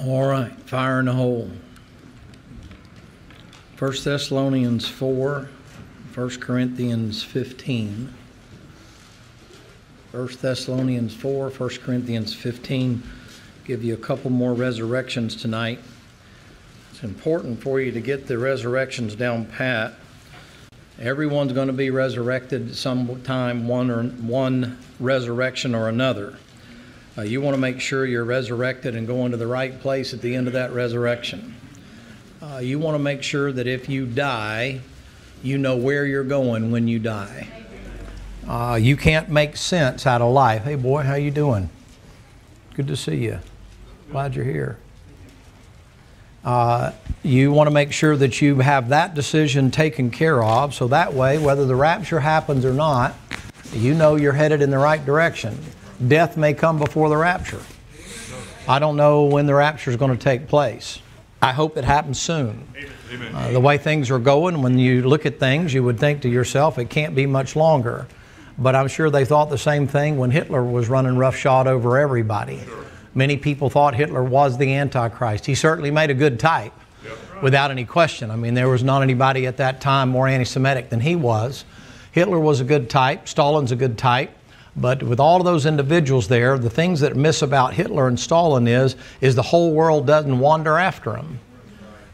All right, fire in the hole. 1 Thessalonians 4, 1 Corinthians 15. 1 Thessalonians 4, 1 Corinthians 15. Give you a couple more resurrections tonight. It's important for you to get the resurrections down pat. Everyone's going to be resurrected sometime, one or one resurrection or another. Uh, you want to make sure you're resurrected and going to the right place at the end of that resurrection. Uh, you want to make sure that if you die, you know where you're going when you die. Uh, you can't make sense out of life. Hey, boy, how you doing? Good to see you. Glad you're here. Uh, you want to make sure that you have that decision taken care of, so that way, whether the rapture happens or not, you know you're headed in the right direction death may come before the rapture. I don't know when the rapture is going to take place. I hope it happens soon. Uh, the way things are going, when you look at things, you would think to yourself, it can't be much longer. But I'm sure they thought the same thing when Hitler was running roughshod over everybody. Many people thought Hitler was the Antichrist. He certainly made a good type, without any question. I mean, there was not anybody at that time more anti Semitic than he was. Hitler was a good type, Stalin's a good type. But with all of those individuals there, the things that miss about Hitler and Stalin is, is the whole world doesn't wander after them.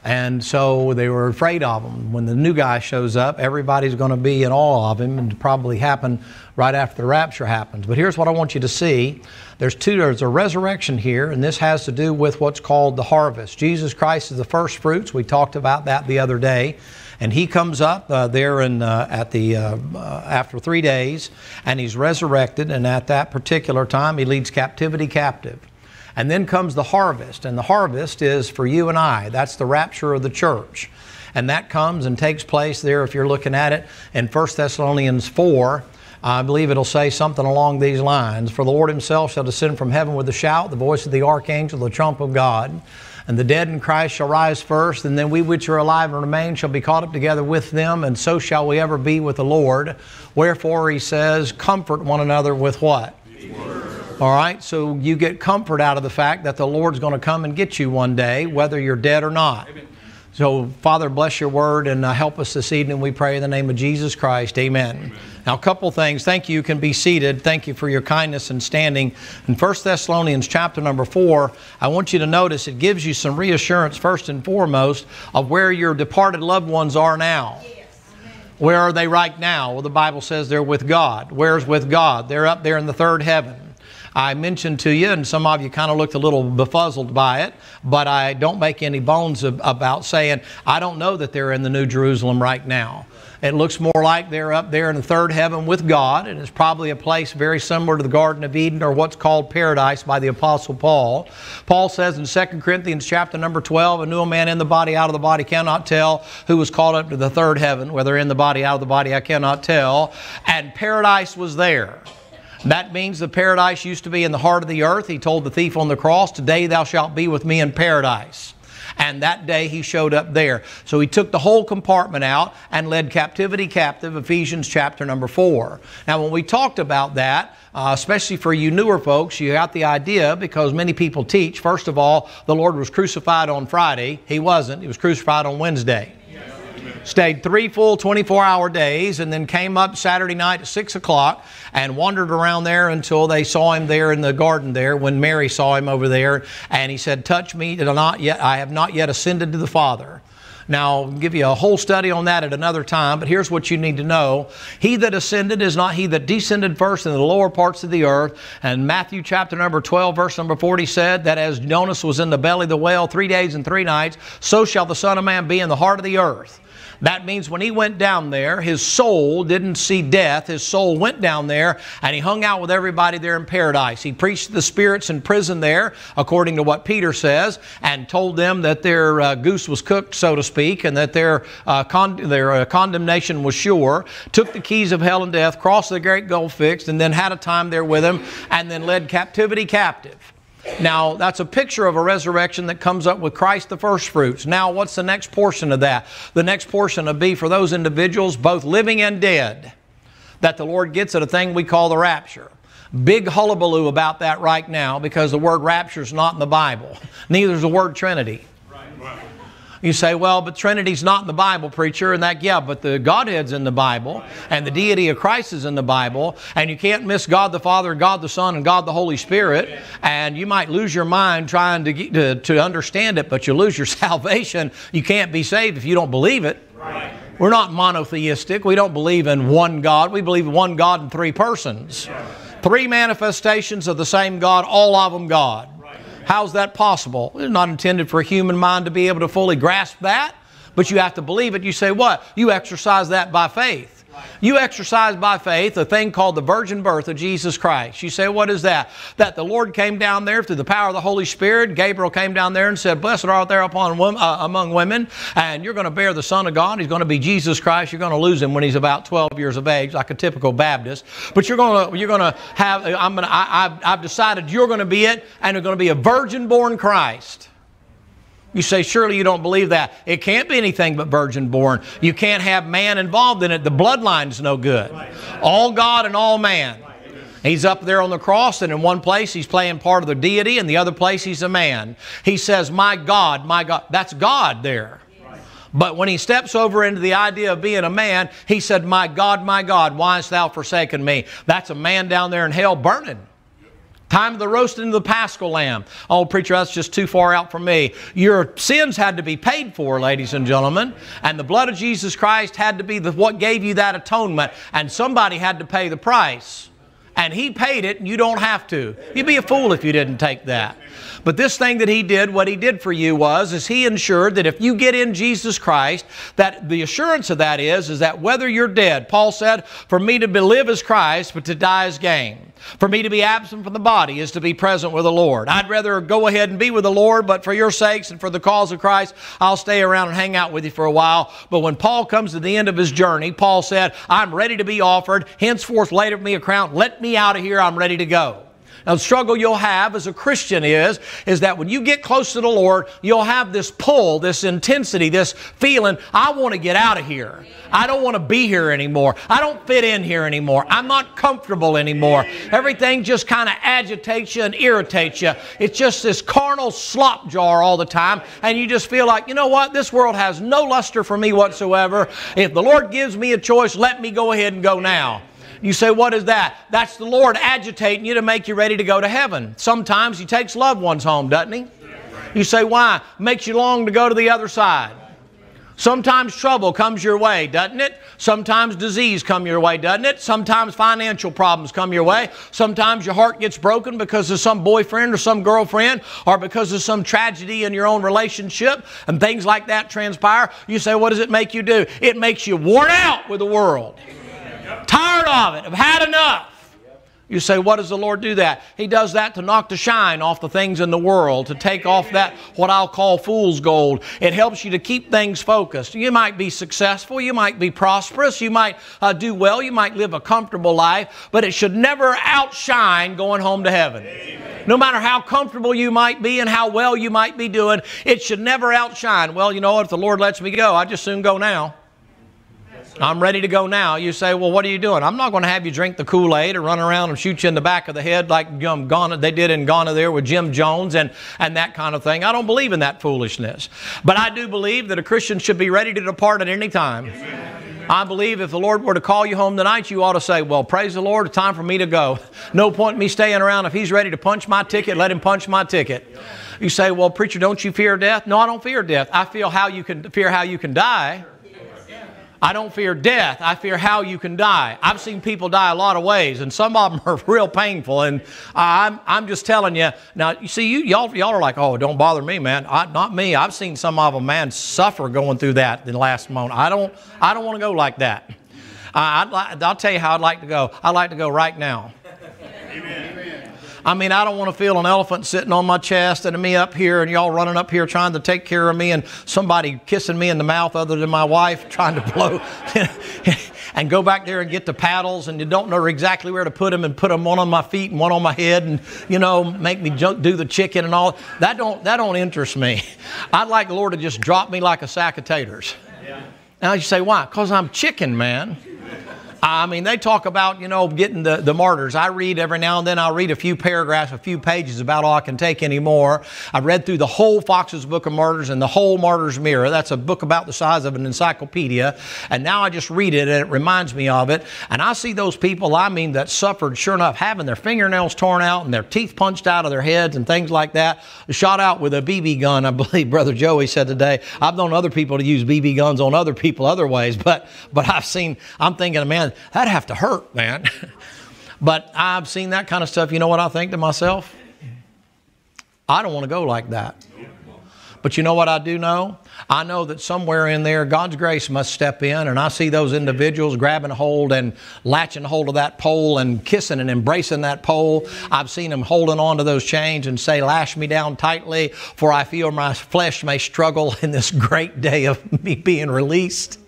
And so they were afraid of him. When the new guy shows up, everybody's going to be in awe of him and probably happen right after the rapture happens. But here's what I want you to see. There's two, there's a resurrection here, and this has to do with what's called the harvest. Jesus Christ is the first fruits. We talked about that the other day. And he comes up uh, there in, uh, at the, uh, uh, after three days, and he's resurrected. And at that particular time, he leads captivity captive. And then comes the harvest, and the harvest is for you and I. That's the rapture of the church. And that comes and takes place there, if you're looking at it, in 1 Thessalonians 4. I believe it'll say something along these lines For the Lord himself shall descend from heaven with a shout, the voice of the archangel, the trump of God and the dead in Christ shall rise first, and then we which are alive and remain shall be caught up together with them, and so shall we ever be with the Lord. Wherefore, he says, comfort one another with what? All right, so you get comfort out of the fact that the Lord's going to come and get you one day, whether you're dead or not. Amen. So, Father, bless your word and uh, help us this evening. We pray in the name of Jesus Christ. Amen. Amen. Now, a couple things. Thank you. You can be seated. Thank you for your kindness and standing. In 1 Thessalonians chapter number 4, I want you to notice it gives you some reassurance, first and foremost, of where your departed loved ones are now. Where are they right now? Well, the Bible says they're with God. Where's with God? They're up there in the third heaven. I mentioned to you, and some of you kind of looked a little befuzzled by it, but I don't make any bones about saying I don't know that they're in the New Jerusalem right now. It looks more like they're up there in the third heaven with God, and it's probably a place very similar to the Garden of Eden or what's called paradise by the Apostle Paul. Paul says in 2 Corinthians chapter number 12, a new man in the body, out of the body cannot tell who was called up to the third heaven, whether in the body, out of the body, I cannot tell. And paradise was there. That means the paradise used to be in the heart of the earth. He told the thief on the cross, Today thou shalt be with me in paradise. And that day he showed up there. So he took the whole compartment out and led captivity captive, Ephesians chapter number 4. Now, when we talked about that, uh, especially for you newer folks, you got the idea because many people teach, first of all, the Lord was crucified on Friday. He wasn't, He was crucified on Wednesday stayed three full 24 hour days, and then came up Saturday night at 6 o'clock and wandered around there until they saw him there in the garden there when Mary saw him over there. And he said, Touch me, not yet, I have not yet ascended to the Father. Now, I'll give you a whole study on that at another time, but here's what you need to know. He that ascended is not he that descended first in the lower parts of the earth. And Matthew chapter number 12, verse number 40 said that as Jonas was in the belly of the whale three days and three nights, so shall the Son of Man be in the heart of the earth. That means when he went down there, his soul didn't see death. His soul went down there and he hung out with everybody there in paradise. He preached to the spirits in prison there, according to what Peter says, and told them that their uh, goose was cooked, so to speak, and that their, uh, con- their uh, condemnation was sure. Took the keys of hell and death, crossed the great gulf fixed, and then had a time there with him, and then led captivity captive. Now, that's a picture of a resurrection that comes up with Christ the first fruits. Now, what's the next portion of that? The next portion would be for those individuals, both living and dead, that the Lord gets at a thing we call the rapture. Big hullabaloo about that right now because the word rapture is not in the Bible. Neither is the word Trinity. You say, well, but Trinity's not in the Bible, preacher, and that, yeah, but the Godhead's in the Bible, and the deity of Christ is in the Bible, and you can't miss God the Father, God the Son, and God the Holy Spirit, and you might lose your mind trying to, get, to, to understand it, but you lose your salvation. You can't be saved if you don't believe it. Right. We're not monotheistic. We don't believe in one God. We believe in one God in three persons. Three manifestations of the same God, all of them God. How's that possible? It's not intended for a human mind to be able to fully grasp that, but you have to believe it. You say, what? You exercise that by faith. You exercise by faith a thing called the virgin birth of Jesus Christ. You say, what is that? That the Lord came down there through the power of the Holy Spirit. Gabriel came down there and said, Blessed art thou upon uh, among women, and you're going to bear the Son of God. He's going to be Jesus Christ. You're going to lose him when he's about 12 years of age, like a typical Baptist. But you're going to, you're going to have, I'm going to, I, I've, I've decided you're going to be it, and you're going to be a virgin born Christ. You say, surely you don't believe that. It can't be anything but virgin born. You can't have man involved in it. The bloodline's no good. All God and all man. He's up there on the cross, and in one place he's playing part of the deity, and the other place he's a man. He says, My God, my God. That's God there. But when he steps over into the idea of being a man, he said, My God, my God, why hast thou forsaken me? That's a man down there in hell burning. Time of the roasting of the paschal lamb. Oh, preacher, that's just too far out for me. Your sins had to be paid for, ladies and gentlemen, and the blood of Jesus Christ had to be the, what gave you that atonement, and somebody had to pay the price. And He paid it, and you don't have to. You'd be a fool if you didn't take that. But this thing that He did, what He did for you was, is He ensured that if you get in Jesus Christ, that the assurance of that is, is that whether you're dead, Paul said, for me to live as Christ, but to die as gain. For me to be absent from the body is to be present with the Lord. I'd rather go ahead and be with the Lord, but for your sakes and for the cause of Christ, I'll stay around and hang out with you for a while. But when Paul comes to the end of his journey, Paul said, I'm ready to be offered. Henceforth, lay me a crown. Let me out of here. I'm ready to go. Now, the struggle you'll have as a Christian is, is that when you get close to the Lord, you'll have this pull, this intensity, this feeling, I want to get out of here. I don't want to be here anymore. I don't fit in here anymore. I'm not comfortable anymore. Everything just kind of agitates you and irritates you. It's just this carnal slop jar all the time, and you just feel like, you know what? This world has no luster for me whatsoever. If the Lord gives me a choice, let me go ahead and go now. You say, What is that? That's the Lord agitating you to make you ready to go to heaven. Sometimes He takes loved ones home, doesn't He? You say, Why? Makes you long to go to the other side. Sometimes trouble comes your way, doesn't it? Sometimes disease come your way, doesn't it? Sometimes financial problems come your way. Sometimes your heart gets broken because of some boyfriend or some girlfriend or because of some tragedy in your own relationship and things like that transpire. You say, what does it make you do? It makes you worn out with the world. Tired of it. I've had enough. You say, what does the Lord do that? He does that to knock the shine off the things in the world, to take off that, what I'll call fool's gold. It helps you to keep things focused. You might be successful, you might be prosperous, you might uh, do well, you might live a comfortable life, but it should never outshine going home to heaven. No matter how comfortable you might be and how well you might be doing, it should never outshine. Well, you know? If the Lord lets me go, I just soon go now. I'm ready to go now. You say, well, what are you doing? I'm not going to have you drink the Kool-Aid or run around and shoot you in the back of the head like um, Guyana, they did in Guyana there with Jim Jones and, and that kind of thing. I don't believe in that foolishness. But I do believe that a Christian should be ready to depart at any time. I believe if the Lord were to call you home tonight, you ought to say, Well, praise the Lord, it's time for me to go. No point in me staying around. If He's ready to punch my ticket, let Him punch my ticket. You say, Well, preacher, don't you fear death? No, I don't fear death. I feel how you can fear how you can die. I don't fear death. I fear how you can die. I've seen people die a lot of ways, and some of them are real painful. And I'm, I'm just telling you. Now, you see, you, y'all, y'all are like, oh, don't bother me, man. I, not me. I've seen some of them, man, suffer going through that the last moment. I don't, I don't want to go like that. I, I'll tell you how I'd like to go. I'd like to go right now. Amen. I mean, I don't want to feel an elephant sitting on my chest and me up here and y'all running up here trying to take care of me and somebody kissing me in the mouth other than my wife trying to blow and go back there and get the paddles and you don't know exactly where to put them and put them one on my feet and one on my head and, you know, make me jump, do the chicken and all. That don't, that don't interest me. I'd like the Lord to just drop me like a sack of taters. Yeah. Now you say, why? Because I'm chicken, man. I mean, they talk about, you know, getting the, the martyrs. I read every now and then, I'll read a few paragraphs, a few pages about all I can take anymore. I've read through the whole Fox's Book of Martyrs and the whole Martyr's Mirror. That's a book about the size of an encyclopedia. And now I just read it and it reminds me of it. And I see those people, I mean, that suffered, sure enough, having their fingernails torn out and their teeth punched out of their heads and things like that, shot out with a BB gun, I believe Brother Joey said today. I've known other people to use BB guns on other people other ways, but, but I've seen, I'm thinking, man, that'd have to hurt, man. but I've seen that kind of stuff. You know what I think to myself? I don't want to go like that. But you know what I do know? I know that somewhere in there, God's grace must step in, and I see those individuals grabbing hold and latching hold of that pole and kissing and embracing that pole. I've seen them holding on to those chains and say, Lash me down tightly, for I feel my flesh may struggle in this great day of me being released.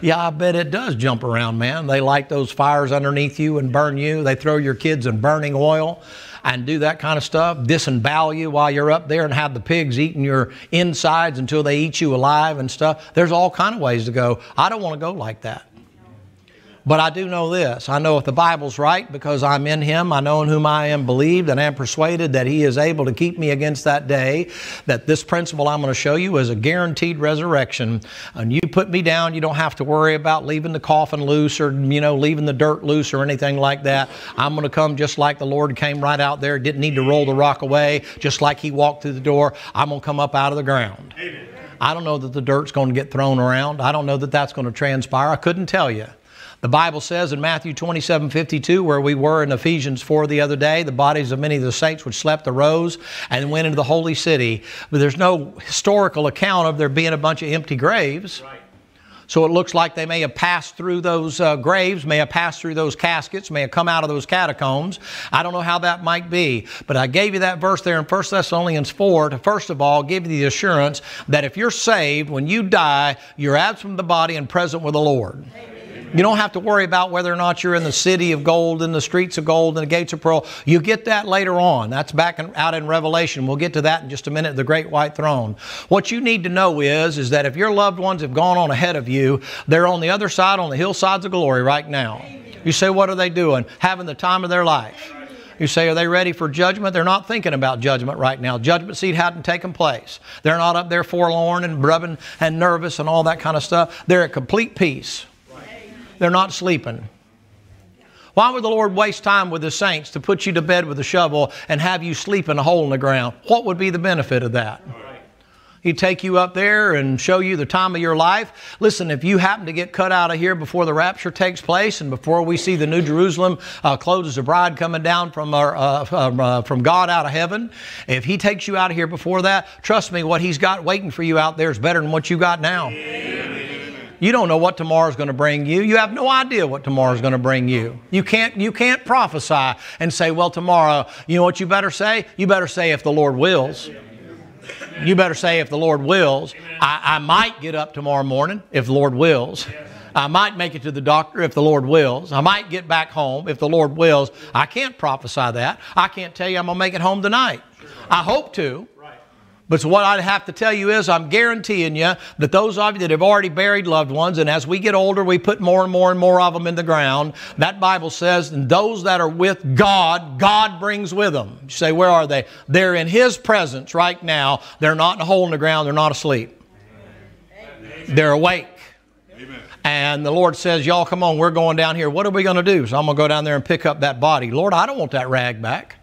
Yeah, I bet it does jump around, man. They light those fires underneath you and burn you. They throw your kids in burning oil and do that kind of stuff, disembowel you while you're up there and have the pigs eating your insides until they eat you alive and stuff. There's all kind of ways to go. I don't want to go like that. But I do know this. I know if the Bible's right because I'm in Him, I know in whom I am believed, and am persuaded that He is able to keep me against that day. That this principle I'm going to show you is a guaranteed resurrection. And you put me down, you don't have to worry about leaving the coffin loose or, you know, leaving the dirt loose or anything like that. I'm going to come just like the Lord came right out there, didn't need to roll the rock away, just like He walked through the door. I'm going to come up out of the ground. Amen. I don't know that the dirt's going to get thrown around. I don't know that that's going to transpire. I couldn't tell you. The Bible says in Matthew 27 52, where we were in Ephesians 4 the other day, the bodies of many of the saints which slept arose and went into the holy city. But there's no historical account of there being a bunch of empty graves. Right. So it looks like they may have passed through those uh, graves, may have passed through those caskets, may have come out of those catacombs. I don't know how that might be. But I gave you that verse there in 1 Thessalonians 4 to first of all give you the assurance that if you're saved, when you die, you're absent from the body and present with the Lord. Amen. You don't have to worry about whether or not you're in the city of gold, in the streets of gold, and the gates of pearl. You get that later on. That's back in, out in Revelation. We'll get to that in just a minute, the great white throne. What you need to know is, is that if your loved ones have gone on ahead of you, they're on the other side, on the hillsides of glory right now. You say, what are they doing? Having the time of their life. You say, are they ready for judgment? They're not thinking about judgment right now. Judgment seat hadn't taken place. They're not up there forlorn and rubbing and nervous and all that kind of stuff. They're at complete peace. They're not sleeping. Why would the Lord waste time with the saints to put you to bed with a shovel and have you sleep in a hole in the ground? What would be the benefit of that? He'd take you up there and show you the time of your life. Listen, if you happen to get cut out of here before the rapture takes place and before we see the New Jerusalem uh, clothed as a bride coming down from, our, uh, from, uh, from God out of heaven, if He takes you out of here before that, trust me, what He's got waiting for you out there is better than what you got now. You don't know what tomorrow's going to bring you. You have no idea what tomorrow's going to bring you. You can't, you can't prophesy and say, well, tomorrow, you know what you better say? You better say, if the Lord wills. You better say, if the Lord wills. I, I might get up tomorrow morning if the Lord wills. I might make it to the doctor if the Lord wills. I might get back home if the Lord wills. I can't prophesy that. I can't tell you I'm going to make it home tonight. I hope to. But so what I'd have to tell you is, I'm guaranteeing you that those of you that have already buried loved ones, and as we get older, we put more and more and more of them in the ground. That Bible says, and those that are with God, God brings with them. You say, where are they? They're in His presence right now. They're not in a hole in the ground. They're not asleep. They're awake. And the Lord says, Y'all, come on, we're going down here. What are we going to do? So I'm going to go down there and pick up that body. Lord, I don't want that rag back.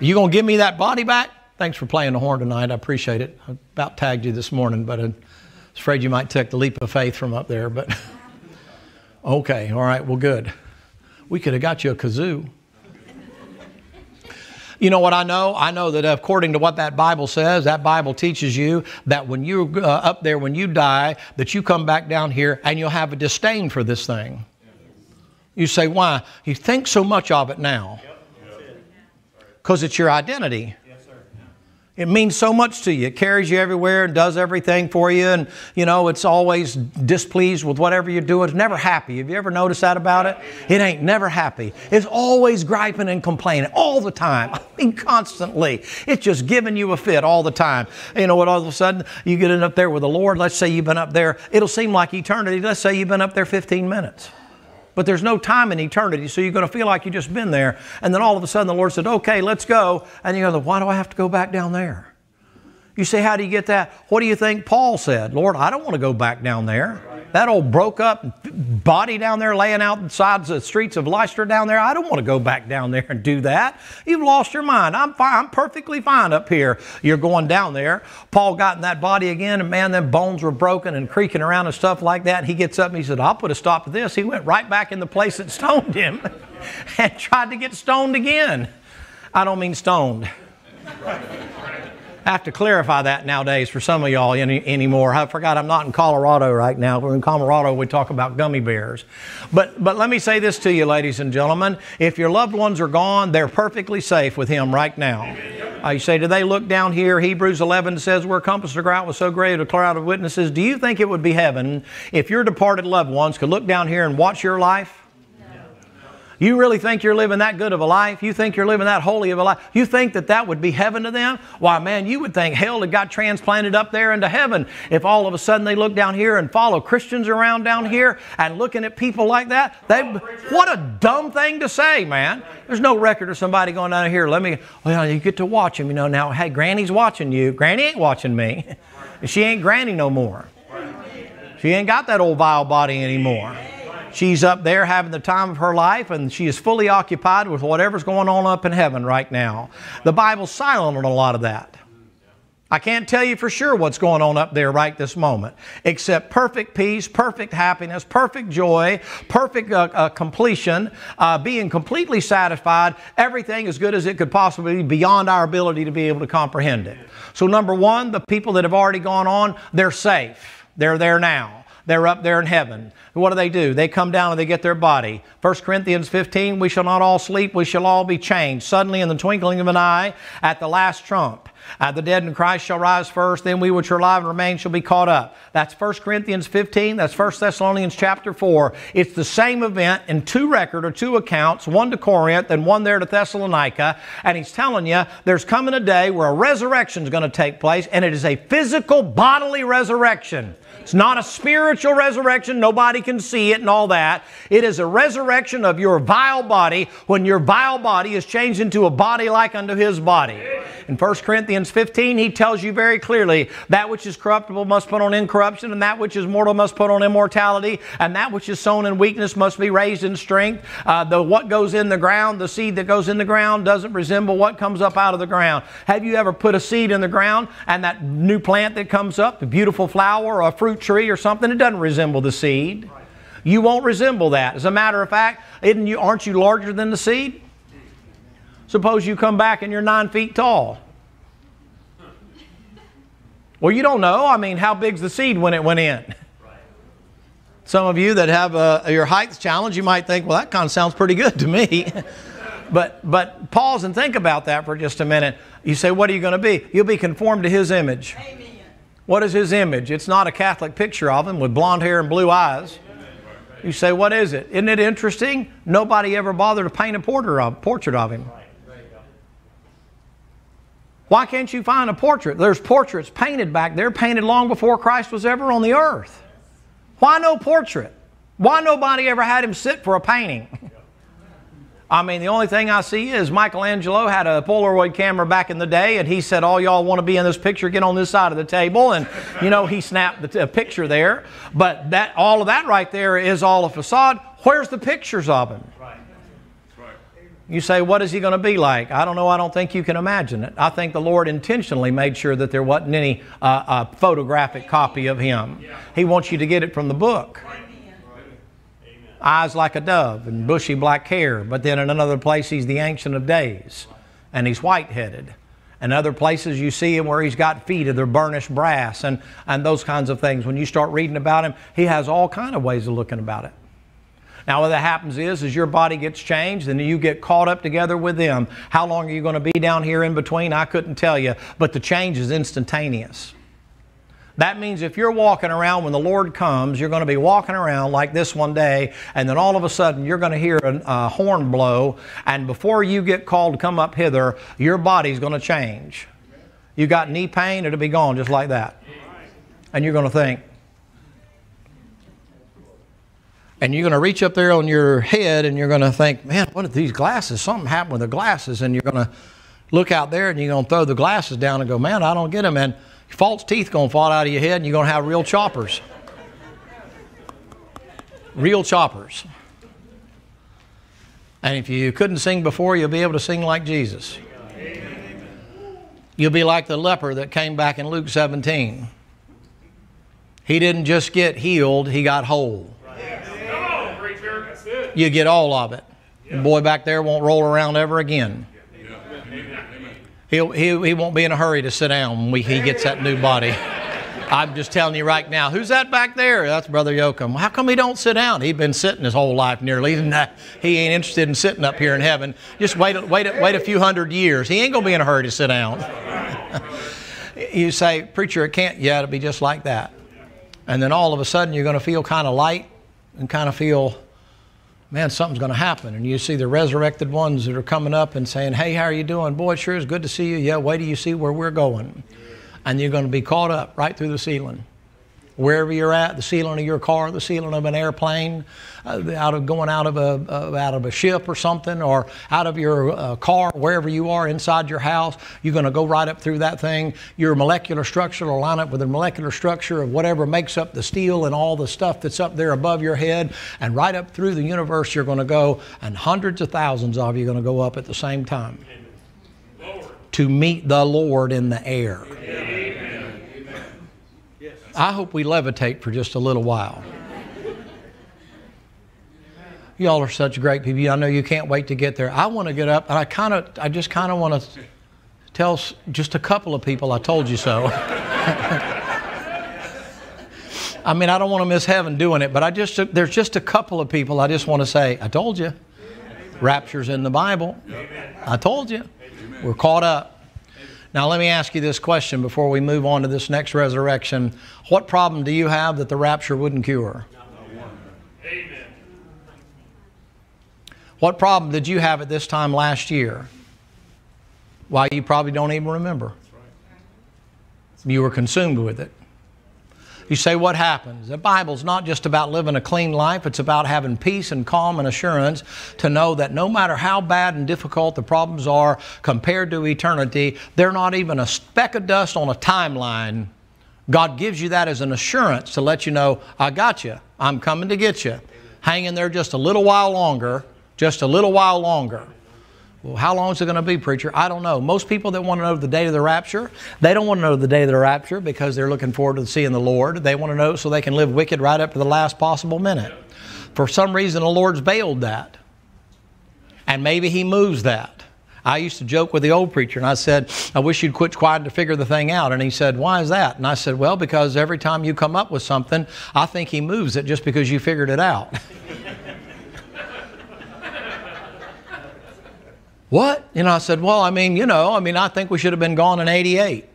You going to give me that body back? Thanks for playing the horn tonight. I appreciate it. I about tagged you this morning, but I was afraid you might take the leap of faith from up there. But okay, all right, well, good. We could have got you a kazoo. You know what I know? I know that according to what that Bible says, that Bible teaches you that when you're uh, up there, when you die, that you come back down here and you'll have a disdain for this thing. You say, why? You think so much of it now. Because it's your identity. It means so much to you. It carries you everywhere and does everything for you. And, you know, it's always displeased with whatever you do. It's never happy. Have you ever noticed that about it? It ain't never happy. It's always griping and complaining all the time. I mean, constantly. It's just giving you a fit all the time. You know what? All of a sudden, you get in up there with the Lord. Let's say you've been up there. It'll seem like eternity. Let's say you've been up there 15 minutes. But there's no time in eternity, so you're going to feel like you've just been there. And then all of a sudden the Lord said, okay, let's go. And you go, why do I have to go back down there? You say, how do you get that? What do you think Paul said? Lord, I don't want to go back down there. That old broke up body down there laying out the the streets of Lystra down there, I don't want to go back down there and do that. You've lost your mind. I'm fine. I'm perfectly fine up here. You're going down there. Paul got in that body again, and man, them bones were broken and creaking around and stuff like that. He gets up and he said, I'll put a stop to this. He went right back in the place that stoned him and tried to get stoned again. I don't mean stoned. Have to clarify that nowadays for some of y'all any, anymore. I forgot I'm not in Colorado right now. We're in Colorado, we talk about gummy bears. But, but let me say this to you, ladies and gentlemen. If your loved ones are gone, they're perfectly safe with Him right now. Uh, you say, do they look down here? Hebrews 11 says, We're compassed about with so great a cloud of witnesses. Do you think it would be heaven if your departed loved ones could look down here and watch your life? You really think you're living that good of a life? You think you're living that holy of a life? You think that that would be heaven to them? Why, man, you would think hell had got transplanted up there into heaven if all of a sudden they look down here and follow Christians around down here and looking at people like that. They, what a dumb thing to say, man. There's no record of somebody going down here. Let me, well, you get to watch him, you know. Now, hey, Granny's watching you. Granny ain't watching me. She ain't Granny no more. She ain't got that old vile body anymore. She's up there having the time of her life, and she is fully occupied with whatever's going on up in heaven right now. The Bible's silent on a lot of that. I can't tell you for sure what's going on up there right this moment, except perfect peace, perfect happiness, perfect joy, perfect uh, uh, completion, uh, being completely satisfied, everything as good as it could possibly be beyond our ability to be able to comprehend it. So, number one, the people that have already gone on, they're safe. They're there now. They're up there in heaven. What do they do? They come down and they get their body. 1 Corinthians 15, we shall not all sleep, we shall all be changed. Suddenly, in the twinkling of an eye, at the last trump. Uh, the dead in Christ shall rise first, then we which are alive and remain shall be caught up. That's 1 Corinthians 15, that's 1 Thessalonians chapter 4. It's the same event in two record or two accounts, one to Corinth and one there to Thessalonica. And he's telling you there's coming a day where a resurrection is going to take place, and it is a physical, bodily resurrection. It's not a spiritual resurrection. Nobody can see it and all that. It is a resurrection of your vile body when your vile body is changed into a body like unto his body. In 1 Corinthians 15, he tells you very clearly that which is corruptible must put on incorruption, and that which is mortal must put on immortality, and that which is sown in weakness must be raised in strength. Uh, the what goes in the ground, the seed that goes in the ground, doesn't resemble what comes up out of the ground. Have you ever put a seed in the ground and that new plant that comes up, the beautiful flower or a fruit tree or something, it doesn't resemble the seed. You won't resemble that. As a matter of fact, you, aren't you larger than the seed? Suppose you come back and you're nine feet tall. Well, you don't know. I mean, how big's the seed when it went in? Some of you that have a, your height challenge, you might think, well, that kind of sounds pretty good to me. but, but pause and think about that for just a minute. You say, what are you going to be? You'll be conformed to His image. Amen. What is his image? It's not a Catholic picture of him with blonde hair and blue eyes. You say, what is it? Isn't it interesting? Nobody ever bothered to paint a portrait of him. Why can't you find a portrait? There's portraits painted back there, painted long before Christ was ever on the earth. Why no portrait? Why nobody ever had him sit for a painting? I mean, the only thing I see is Michelangelo had a Polaroid camera back in the day, and he said, All y'all want to be in this picture, get on this side of the table. And, you know, he snapped the t- picture there. But that, all of that right there is all a facade. Where's the pictures of him? You say, what is he going to be like? I don't know. I don't think you can imagine it. I think the Lord intentionally made sure that there wasn't any uh, uh, photographic copy of him. He wants you to get it from the book eyes like a dove and bushy black hair. But then in another place, he's the Ancient of Days and he's white headed. And other places you see him where he's got feet of the burnished brass and, and those kinds of things. When you start reading about him, he has all kind of ways of looking about it. Now, what that happens is, as your body gets changed and you get caught up together with them, how long are you going to be down here in between? I couldn't tell you, but the change is instantaneous. That means if you're walking around when the Lord comes, you're going to be walking around like this one day, and then all of a sudden you're going to hear a, a horn blow, and before you get called to come up hither, your body's going to change. You got knee pain, it'll be gone just like that. And you're going to think, And you're going to reach up there on your head and you're going to think, man, what are these glasses? Something happened with the glasses. And you're going to look out there and you're going to throw the glasses down and go, man, I don't get them. And false teeth going to fall out of your head and you're going to have real choppers. Real choppers. And if you couldn't sing before, you'll be able to sing like Jesus. You'll be like the leper that came back in Luke 17. He didn't just get healed, he got whole. You get all of it. The boy back there won't roll around ever again. He'll, he, he won't be in a hurry to sit down when he gets that new body. I'm just telling you right now. Who's that back there? That's Brother Yoakum. How come he don't sit down? He's been sitting his whole life nearly. and He ain't interested in sitting up here in heaven. Just wait, wait, wait a few hundred years. He ain't going to be in a hurry to sit down. you say, Preacher, it can't. Yeah, it'll be just like that. And then all of a sudden you're going to feel kind of light and kind of feel, man, something's going to happen. And you see the resurrected ones that are coming up and saying, hey, how are you doing? Boy, sure is good to see you. Yeah, wait till you see where we're going and you're going to be caught up right through the ceiling. Wherever you're at, the ceiling of your car, the ceiling of an airplane, uh, out of going out of a uh, out of a ship or something, or out of your uh, car, wherever you are inside your house, you're going to go right up through that thing. Your molecular structure will line up with the molecular structure of whatever makes up the steel and all the stuff that's up there above your head, and right up through the universe you're going to go, and hundreds of thousands of you are going to go up at the same time to meet the Lord in the air. I hope we levitate for just a little while. Y'all are such great people. I know you can't wait to get there. I want to get up, and I kind of, I just kind of want to tell just a couple of people I told you so. I mean, I don't want to miss heaven doing it, but I just there's just a couple of people I just want to say, I told you. Rapture's in the Bible. I told you. We're caught up. Now, let me ask you this question before we move on to this next resurrection. What problem do you have that the rapture wouldn't cure? Amen. What problem did you have at this time last year? Why, you probably don't even remember. You were consumed with it. You say, what happens? The Bible's not just about living a clean life, it's about having peace and calm and assurance to know that no matter how bad and difficult the problems are compared to eternity, they're not even a speck of dust on a timeline. God gives you that as an assurance to let you know, I got you. I'm coming to get you. Hang in there just a little while longer, just a little while longer. Well, how long is it going to be, preacher? I don't know. Most people that want to know the day of the rapture, they don't want to know the day of the rapture because they're looking forward to seeing the Lord. They want to know so they can live wicked right up to the last possible minute. For some reason, the Lord's bailed that. And maybe He moves that. I used to joke with the old preacher and I said, I wish you'd quit quiet to figure the thing out. And he said, Why is that? And I said, Well, because every time you come up with something, I think He moves it just because you figured it out. What? You know, I said, Well, I mean, you know, I mean, I think we should have been gone in 88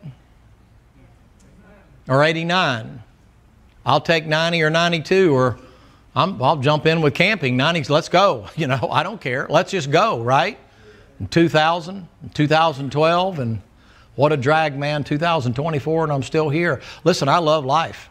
or 89. I'll take 90 or 92 or i will jump in with camping. 90s, let's go. You know, I don't care. Let's just go, right? In 2000, 2012, and what a drag, man, 2024, and I'm still here. Listen, I love life.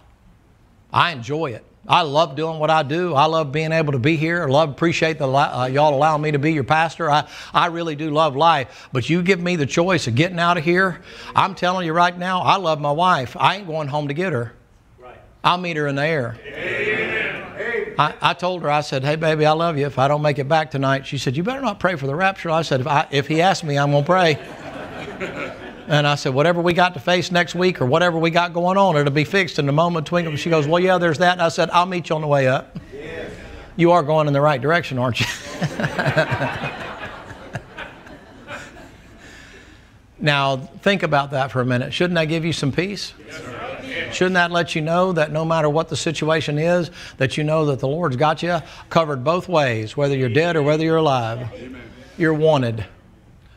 I enjoy it. I love doing what I do. I love being able to be here. I love appreciate the uh, y'all allowing me to be your pastor. I, I really do love life. But you give me the choice of getting out of here. I'm telling you right now, I love my wife. I ain't going home to get her. Right. I'll meet her in the air. Amen. I, I told her, I said, hey, baby, I love you. If I don't make it back tonight, she said, you better not pray for the rapture. I said, if, I, if he asks me, I'm going to pray. And I said, whatever we got to face next week or whatever we got going on, it'll be fixed in a moment twinkle. She goes, well, yeah, there's that. And I said, I'll meet you on the way up. Yes. You are going in the right direction, aren't you? now, think about that for a minute. Shouldn't that give you some peace? Yes, Shouldn't that let you know that no matter what the situation is, that you know that the Lord's got you covered both ways, whether you're dead or whether you're alive? Amen. You're wanted.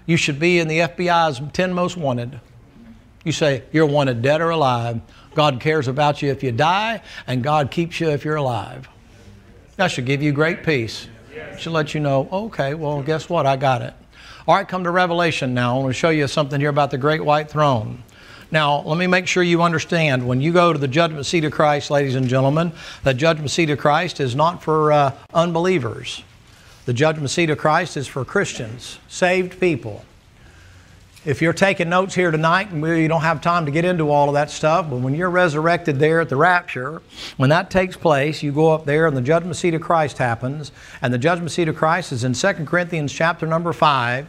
You should be in the FBI's 10 most wanted. You say, You're wanted dead or alive. God cares about you if you die, and God keeps you if you're alive. That should give you great peace. Should let you know, okay, well, guess what? I got it. All right, come to Revelation now. I want to show you something here about the great white throne. Now, let me make sure you understand when you go to the judgment seat of Christ, ladies and gentlemen, the judgment seat of Christ is not for uh, unbelievers. The judgment seat of Christ is for Christians, saved people. If you're taking notes here tonight, and you don't have time to get into all of that stuff, but when you're resurrected there at the rapture, when that takes place, you go up there and the judgment seat of Christ happens. And the judgment seat of Christ is in 2 Corinthians chapter number 5.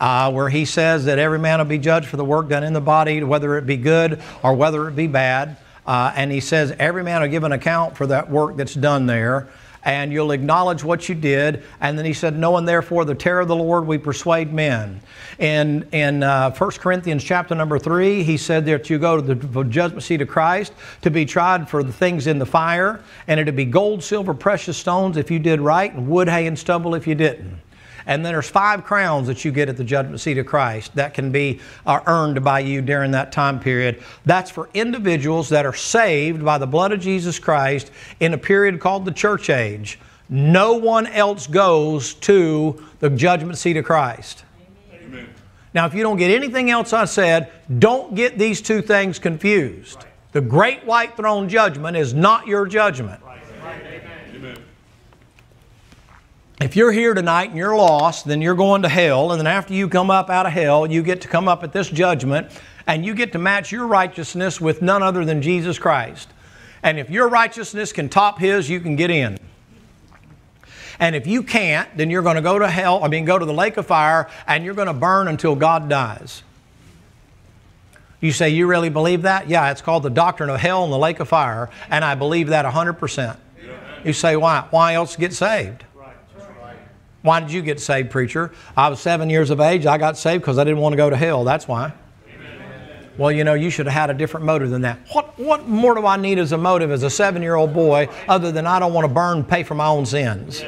Uh, where he says that every man will be judged for the work done in the body, whether it be good or whether it be bad. Uh, and he says every man will give an account for that work that's done there and you'll acknowledge what you did. And then he said, Knowing therefore the terror of the Lord, we persuade men. In, in uh, 1 Corinthians chapter number 3, he said that you go to the judgment seat of Christ to be tried for the things in the fire, and it'd be gold, silver, precious stones if you did right, and wood, hay, and stubble if you didn't. And then there's five crowns that you get at the judgment seat of Christ that can be uh, earned by you during that time period. That's for individuals that are saved by the blood of Jesus Christ in a period called the church age. No one else goes to the judgment seat of Christ. Amen. Now, if you don't get anything else I said, don't get these two things confused. The great white throne judgment is not your judgment. If you're here tonight and you're lost, then you're going to hell. And then after you come up out of hell, you get to come up at this judgment and you get to match your righteousness with none other than Jesus Christ. And if your righteousness can top His, you can get in. And if you can't, then you're going to go to hell, I mean, go to the lake of fire, and you're going to burn until God dies. You say, You really believe that? Yeah, it's called the doctrine of hell and the lake of fire, and I believe that 100%. You say, Why? Why else get saved? Why did you get saved, preacher? I was seven years of age. I got saved because I didn't want to go to hell. That's why. Amen. Well, you know, you should have had a different motive than that. What, what more do I need as a motive as a seven year old boy other than I don't want to burn and pay for my own sins?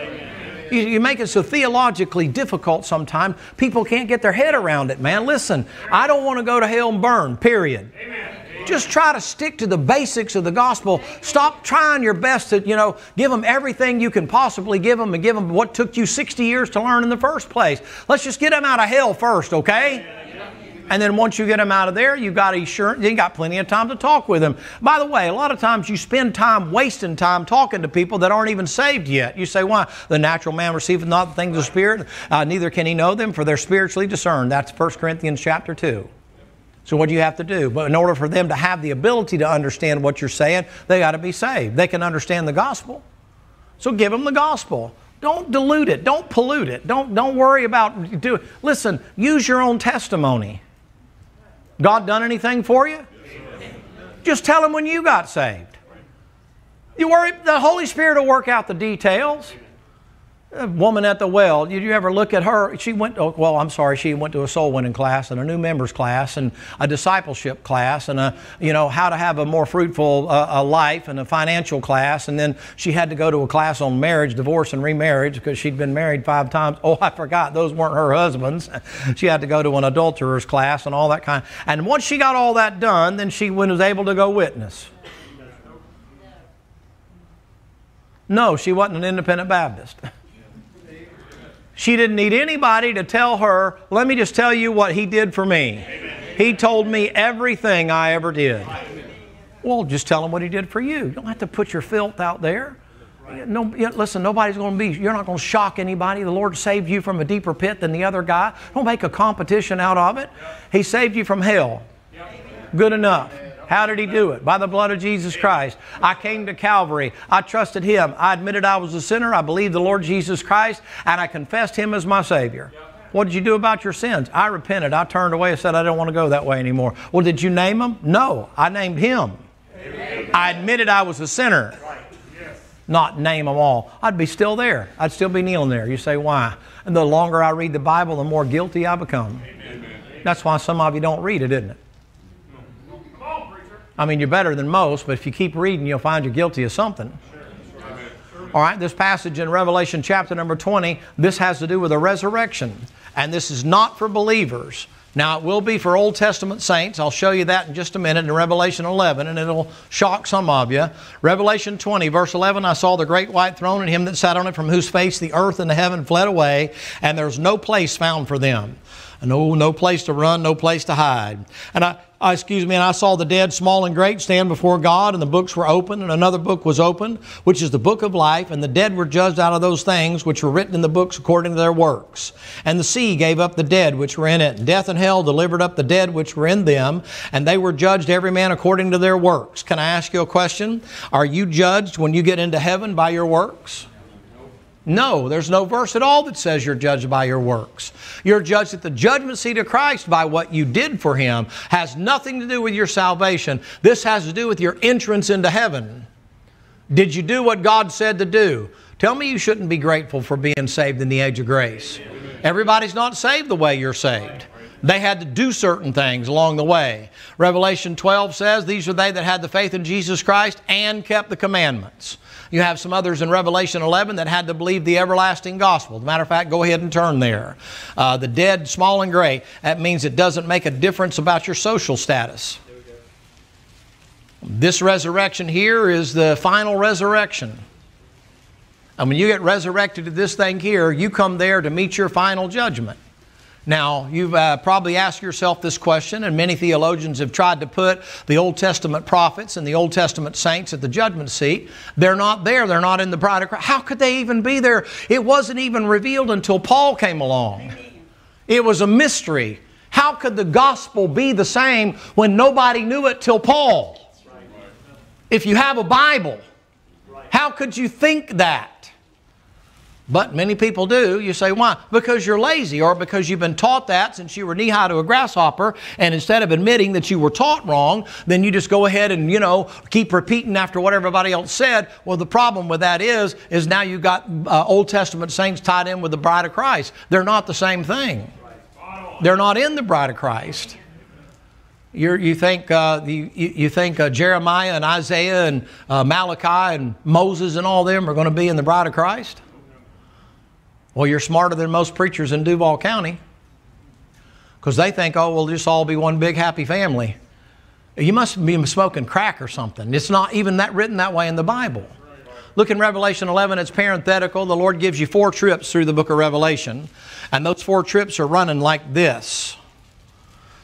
You, you, make it so theologically difficult sometimes. People can't get their head around it, man. Listen, I don't want to go to hell and burn, period. Amen. Just try to stick to the basics of the gospel. Stop trying your best to, you know, give them everything you can possibly give them and give them what took you 60 years to learn in the first place. Let's just get them out of hell first, okay? And then once you get them out of there, you've got assurance, you got plenty of time to talk with them. By the way, a lot of times you spend time wasting time talking to people that aren't even saved yet. You say, why? The natural man receiveth not the things of the Spirit, uh, neither can he know them, for they're spiritually discerned. That's 1 Corinthians chapter 2. So, what do you have to do? But in order for them to have the ability to understand what you're saying, they got to be saved. They can understand the gospel. So, give them the gospel. Don't dilute it. Don't pollute it. Don't, don't worry about do it. Listen, use your own testimony. God done anything for you? Just tell them when you got saved. You worry, the Holy Spirit will work out the details woman at the well, did you ever look at her? She went, oh, well, I'm sorry, she went to a soul winning class and a new members class and a discipleship class and a, you know, how to have a more fruitful uh, a life and a financial class. And then she had to go to a class on marriage, divorce, and remarriage because she'd been married five times. Oh, I forgot, those weren't her husbands. she had to go to an adulterer's class and all that kind. And once she got all that done, then she was able to go witness. No, she wasn't an independent Baptist. She didn't need anybody to tell her, let me just tell you what he did for me. Amen. He told me everything I ever did. Well, just tell him what he did for you. You don't have to put your filth out there. No, listen, nobody's going to be, you're not going to shock anybody. The Lord saved you from a deeper pit than the other guy. Don't make a competition out of it. He saved you from hell. Good enough. How did he do it? By the blood of Jesus Christ. I came to Calvary. I trusted him. I admitted I was a sinner. I believed the Lord Jesus Christ, and I confessed him as my Savior. What did you do about your sins? I repented. I turned away and said, I don't want to go that way anymore. Well, did you name him? No, I named him. Amen. I admitted I was a sinner. Not name them all. I'd be still there. I'd still be kneeling there. You say, why? And the longer I read the Bible, the more guilty I become. Amen. That's why some of you don't read it, isn't it? I mean, you're better than most, but if you keep reading, you'll find you're guilty of something. All right, this passage in Revelation chapter number 20, this has to do with a resurrection. And this is not for believers. Now, it will be for Old Testament saints. I'll show you that in just a minute in Revelation 11, and it'll shock some of you. Revelation 20, verse 11 I saw the great white throne and him that sat on it, from whose face the earth and the heaven fled away, and there's no place found for them. No, oh, no place to run, no place to hide. And I, uh, excuse me, and I saw the dead, small and great, stand before God, and the books were opened, and another book was opened, which is the book of life, and the dead were judged out of those things which were written in the books according to their works. And the sea gave up the dead which were in it, and death and hell delivered up the dead which were in them, and they were judged every man according to their works. Can I ask you a question? Are you judged when you get into heaven by your works? No, there's no verse at all that says you're judged by your works. You're judged at the judgment seat of Christ by what you did for Him. Has nothing to do with your salvation. This has to do with your entrance into heaven. Did you do what God said to do? Tell me you shouldn't be grateful for being saved in the age of grace. Everybody's not saved the way you're saved. They had to do certain things along the way. Revelation 12 says, These are they that had the faith in Jesus Christ and kept the commandments. You have some others in Revelation 11 that had to believe the everlasting gospel. As a matter of fact, go ahead and turn there. Uh, the dead, small and gray, that means it doesn't make a difference about your social status. This resurrection here is the final resurrection. And when you get resurrected to this thing here, you come there to meet your final judgment. Now, you've uh, probably asked yourself this question, and many theologians have tried to put the Old Testament prophets and the Old Testament saints at the judgment seat. They're not there. They're not in the bride of Christ. How could they even be there? It wasn't even revealed until Paul came along. It was a mystery. How could the gospel be the same when nobody knew it till Paul? If you have a Bible, how could you think that? But many people do. You say, why? Because you're lazy or because you've been taught that since you were knee high to a grasshopper. And instead of admitting that you were taught wrong, then you just go ahead and, you know, keep repeating after what everybody else said. Well, the problem with that is, is now you've got uh, Old Testament saints tied in with the bride of Christ. They're not the same thing. They're not in the bride of Christ. You're, you think, uh, you, you think uh, Jeremiah and Isaiah and uh, Malachi and Moses and all them are going to be in the bride of Christ? Well, you're smarter than most preachers in Duval County because they think, oh, we'll just all be one big happy family. You must be smoking crack or something. It's not even that written that way in the Bible. Look in Revelation 11, it's parenthetical. The Lord gives you four trips through the book of Revelation, and those four trips are running like this.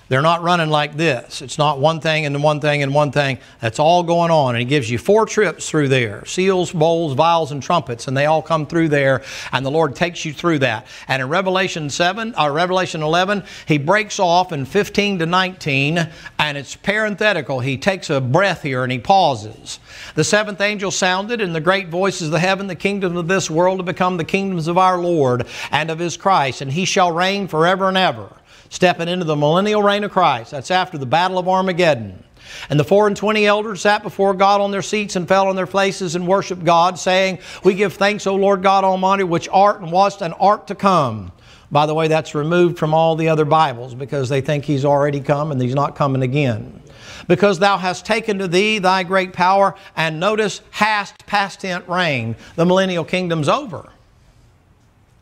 They're not running like this. It's not one thing and one thing and one thing. That's all going on. And he gives you four trips through there seals, bowls, vials, and trumpets. And they all come through there. And the Lord takes you through that. And in Revelation 7, or uh, Revelation 11, he breaks off in 15 to 19. And it's parenthetical. He takes a breath here and he pauses. The seventh angel sounded, and the great voices of the heaven, the kingdoms of this world have become the kingdoms of our Lord and of his Christ. And he shall reign forever and ever stepping into the millennial reign of Christ. That's after the Battle of Armageddon. And the four and twenty elders sat before God on their seats and fell on their faces and worshiped God, saying, We give thanks, O Lord God Almighty, which art and wast and art to come. By the way, that's removed from all the other Bibles because they think He's already come and He's not coming again. Because thou hast taken to thee thy great power, and notice, hast past tense reign. The millennial kingdom's over.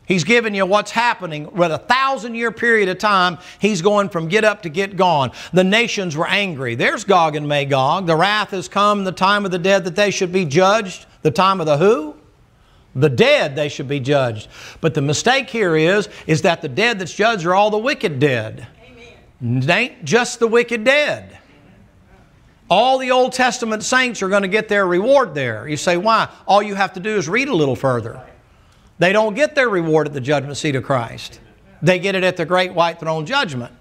He's giving you what's happening with a thousand year period of time. He's going from get up to get gone. The nations were angry. There's Gog and Magog. The wrath has come, the time of the dead that they should be judged. The time of the who? The dead they should be judged. But the mistake here is, is that the dead that's judged are all the wicked dead. Amen. It ain't just the wicked dead. All the Old Testament saints are going to get their reward there. You say, why? All you have to do is read a little further. They don't get their reward at the judgment seat of Christ. They get it at the great white throne judgment.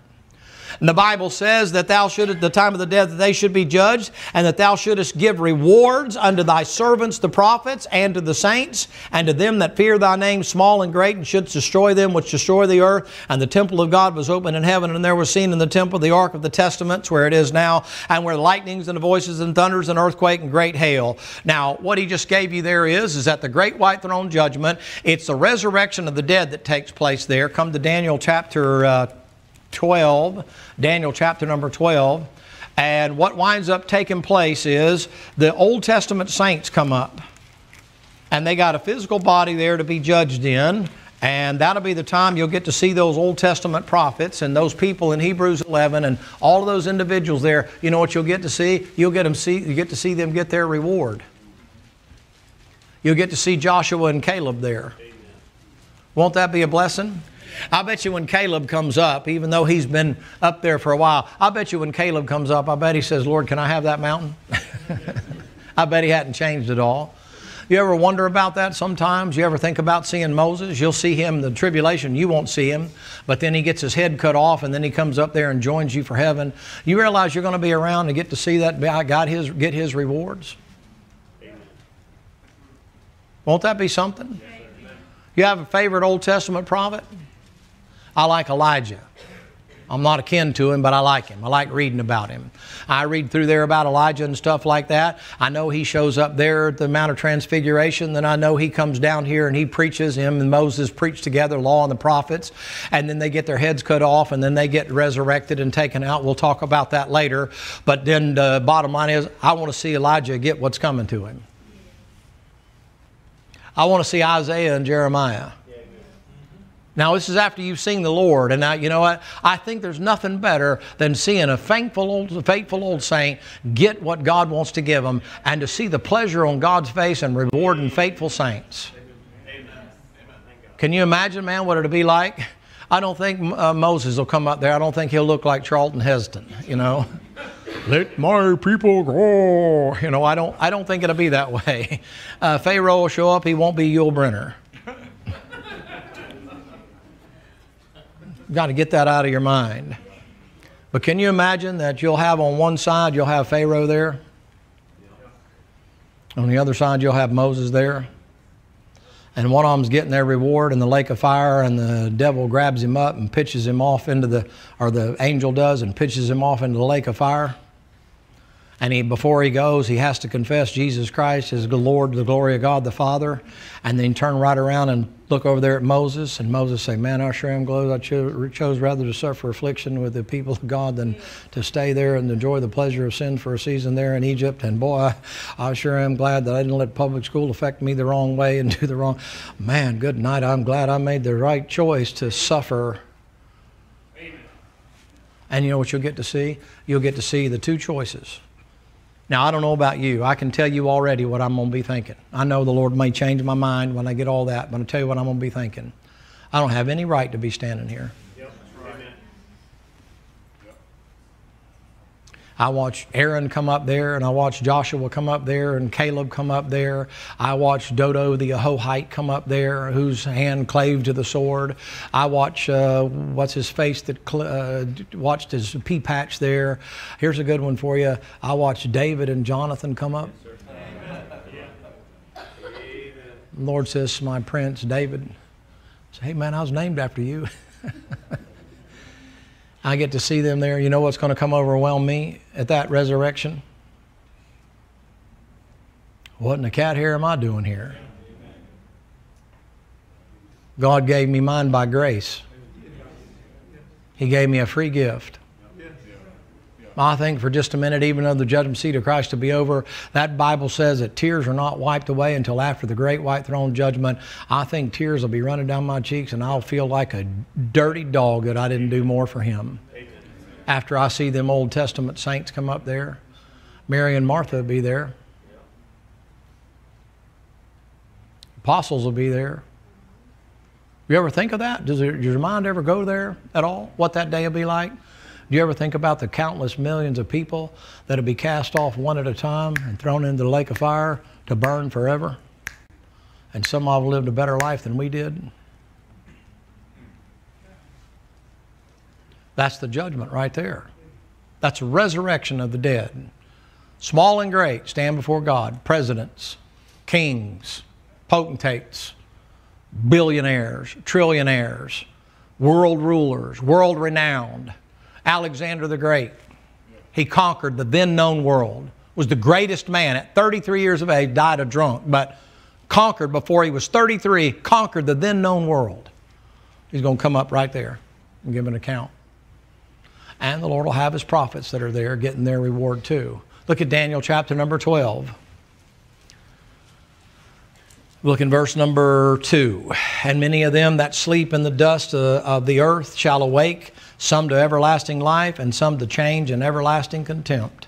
And the Bible says that thou should at the time of the death that they should be judged, and that thou shouldest give rewards unto thy servants the prophets, and to the saints, and to them that fear thy name, small and great, and shouldst destroy them which destroy the earth. And the temple of God was open in heaven, and there was seen in the temple the ark of the testaments, where it is now, and where lightnings and the voices and thunders and earthquake and great hail. Now, what he just gave you there is, is that the great white throne judgment, it's the resurrection of the dead that takes place there. Come to Daniel chapter uh, 12, Daniel chapter number 12. And what winds up taking place is the Old Testament saints come up. And they got a physical body there to be judged in. And that'll be the time you'll get to see those Old Testament prophets and those people in Hebrews 11 and all of those individuals there. You know what you'll get to see? You'll get them see you get to see them get their reward. You'll get to see Joshua and Caleb there. Won't that be a blessing? I bet you when Caleb comes up, even though he's been up there for a while, I bet you when Caleb comes up, I bet he says, Lord, can I have that mountain? I bet he hadn't changed at all. You ever wonder about that sometimes? You ever think about seeing Moses? You'll see him in the tribulation, you won't see him, but then he gets his head cut off and then he comes up there and joins you for heaven. You realize you're going to be around and get to see that God his, get his rewards? Won't that be something? You have a favorite Old Testament prophet? I like Elijah. I'm not akin to him, but I like him. I like reading about him. I read through there about Elijah and stuff like that. I know he shows up there at the Mount of Transfiguration. Then I know he comes down here and he preaches. Him and Moses preach together, law and the prophets. And then they get their heads cut off and then they get resurrected and taken out. We'll talk about that later. But then the bottom line is, I want to see Elijah get what's coming to him. I want to see Isaiah and Jeremiah. Now, this is after you've seen the Lord. And now, you know what? I think there's nothing better than seeing a faithful old, faithful old saint get what God wants to give them and to see the pleasure on God's face and rewarding faithful saints. Can you imagine, man, what it'll be like? I don't think uh, Moses will come up there. I don't think he'll look like Charlton Heston, you know. Let my people go. You know, I don't, I don't think it'll be that way. Uh, Pharaoh will show up. He won't be Yul Brynner. got to get that out of your mind. But can you imagine that you'll have on one side, you'll have Pharaoh there? On the other side, you'll have Moses there. And one of them's getting their reward in the lake of fire, and the devil grabs him up and pitches him off into the, or the angel does, and pitches him off into the lake of fire. And he, before he goes, he has to confess Jesus Christ as the Lord, the glory of God the Father, and then turn right around and look over there at Moses. And Moses say, "Man, I sure am glad I cho- chose rather to suffer affliction with the people of God than to stay there and enjoy the pleasure of sin for a season there in Egypt." And boy, I, I sure am glad that I didn't let public school affect me the wrong way and do the wrong. Man, good night. I'm glad I made the right choice to suffer. And you know what you'll get to see? You'll get to see the two choices now, I don't know about you. I can tell you already what I'm going to be thinking. I know the Lord may change my mind when I get all that, but I'll tell you what I'm going to be thinking. I don't have any right to be standing here. I watched Aaron come up there, and I watched Joshua come up there, and Caleb come up there. I watched Dodo the Ahohite come up there, whose hand clave to the sword. I watched uh, what's his face that uh, watched his pea patch there. Here's a good one for you. I watched David and Jonathan come up. Lord says my prince David, Say, "Hey man, I was named after you." I get to see them there. You know what's going to come overwhelm me at that resurrection? What in the cat hair am I doing here? God gave me mine by grace. He gave me a free gift. I think for just a minute, even though the judgment seat of Christ to be over, that Bible says that tears are not wiped away until after the great white throne judgment. I think tears will be running down my cheeks and I'll feel like a dirty dog that I didn't do more for him. After I see them Old Testament saints come up there, Mary and Martha will be there. Apostles will be there. You ever think of that? Does your mind ever go there at all? What that day will be like? Do you ever think about the countless millions of people that'll be cast off one at a time and thrown into the lake of fire to burn forever? And some of them lived a better life than we did. That's the judgment right there. That's a resurrection of the dead. Small and great stand before God. Presidents, kings, potentates, billionaires, trillionaires, world rulers, world renowned Alexander the Great. He conquered the then known world, was the greatest man at 33 years of age, died a drunk, but conquered before he was 33, conquered the then known world. He's going to come up right there and give an account. And the Lord will have his prophets that are there getting their reward too. Look at Daniel chapter number 12. Look in verse number 2. And many of them that sleep in the dust of the earth shall awake some to everlasting life, and some to change and everlasting contempt.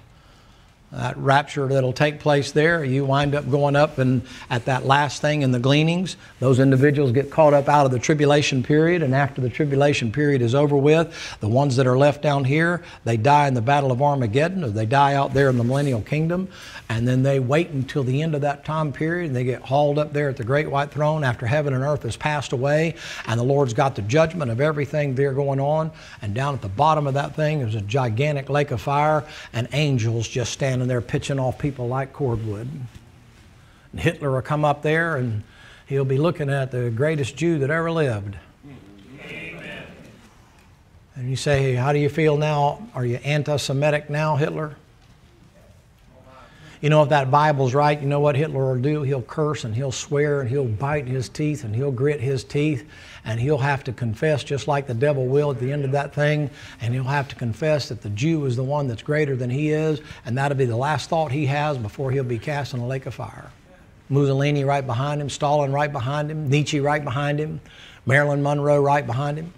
That rapture that'll take place there. You wind up going up and at that last thing in the gleanings, those individuals get caught up out of the tribulation period, and after the tribulation period is over with, the ones that are left down here, they die in the battle of Armageddon, or they die out there in the millennial kingdom, and then they wait until the end of that time period, and they get hauled up there at the great white throne after heaven and earth has passed away, and the Lord's got the judgment of everything there going on, and down at the bottom of that thing is a gigantic lake of fire, and angels just standing and they're pitching off people like cordwood. And Hitler will come up there and he'll be looking at the greatest Jew that ever lived. Amen. And you say, hey, How do you feel now? Are you anti Semitic now, Hitler? You know, if that Bible's right, you know what Hitler will do? He'll curse and he'll swear and he'll bite his teeth and he'll grit his teeth and he'll have to confess, just like the devil will at the end of that thing, and he'll have to confess that the Jew is the one that's greater than he is, and that'll be the last thought he has before he'll be cast in a lake of fire. Mussolini right behind him, Stalin right behind him, Nietzsche right behind him, Marilyn Monroe right behind him.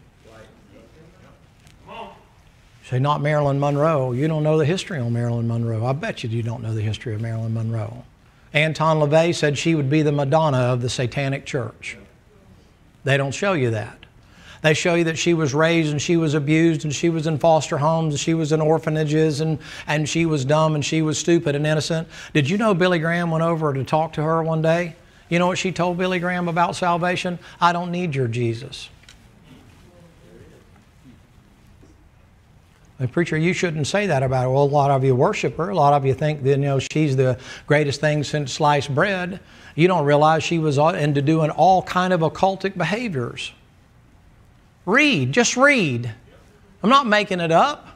Say, not Marilyn Monroe. You don't know the history on Marilyn Monroe. I bet you you don't know the history of Marilyn Monroe. Anton LaVey said she would be the Madonna of the Satanic Church. They don't show you that. They show you that she was raised and she was abused and she was in foster homes and she was in orphanages and, and she was dumb and she was stupid and innocent. Did you know Billy Graham went over to talk to her one day? You know what she told Billy Graham about salvation? I don't need your Jesus. Preacher, you shouldn't say that about her. Well, a lot of you worship her. A lot of you think that you know she's the greatest thing since sliced bread. You don't realize she was into doing all kind of occultic behaviors. Read, just read. I'm not making it up.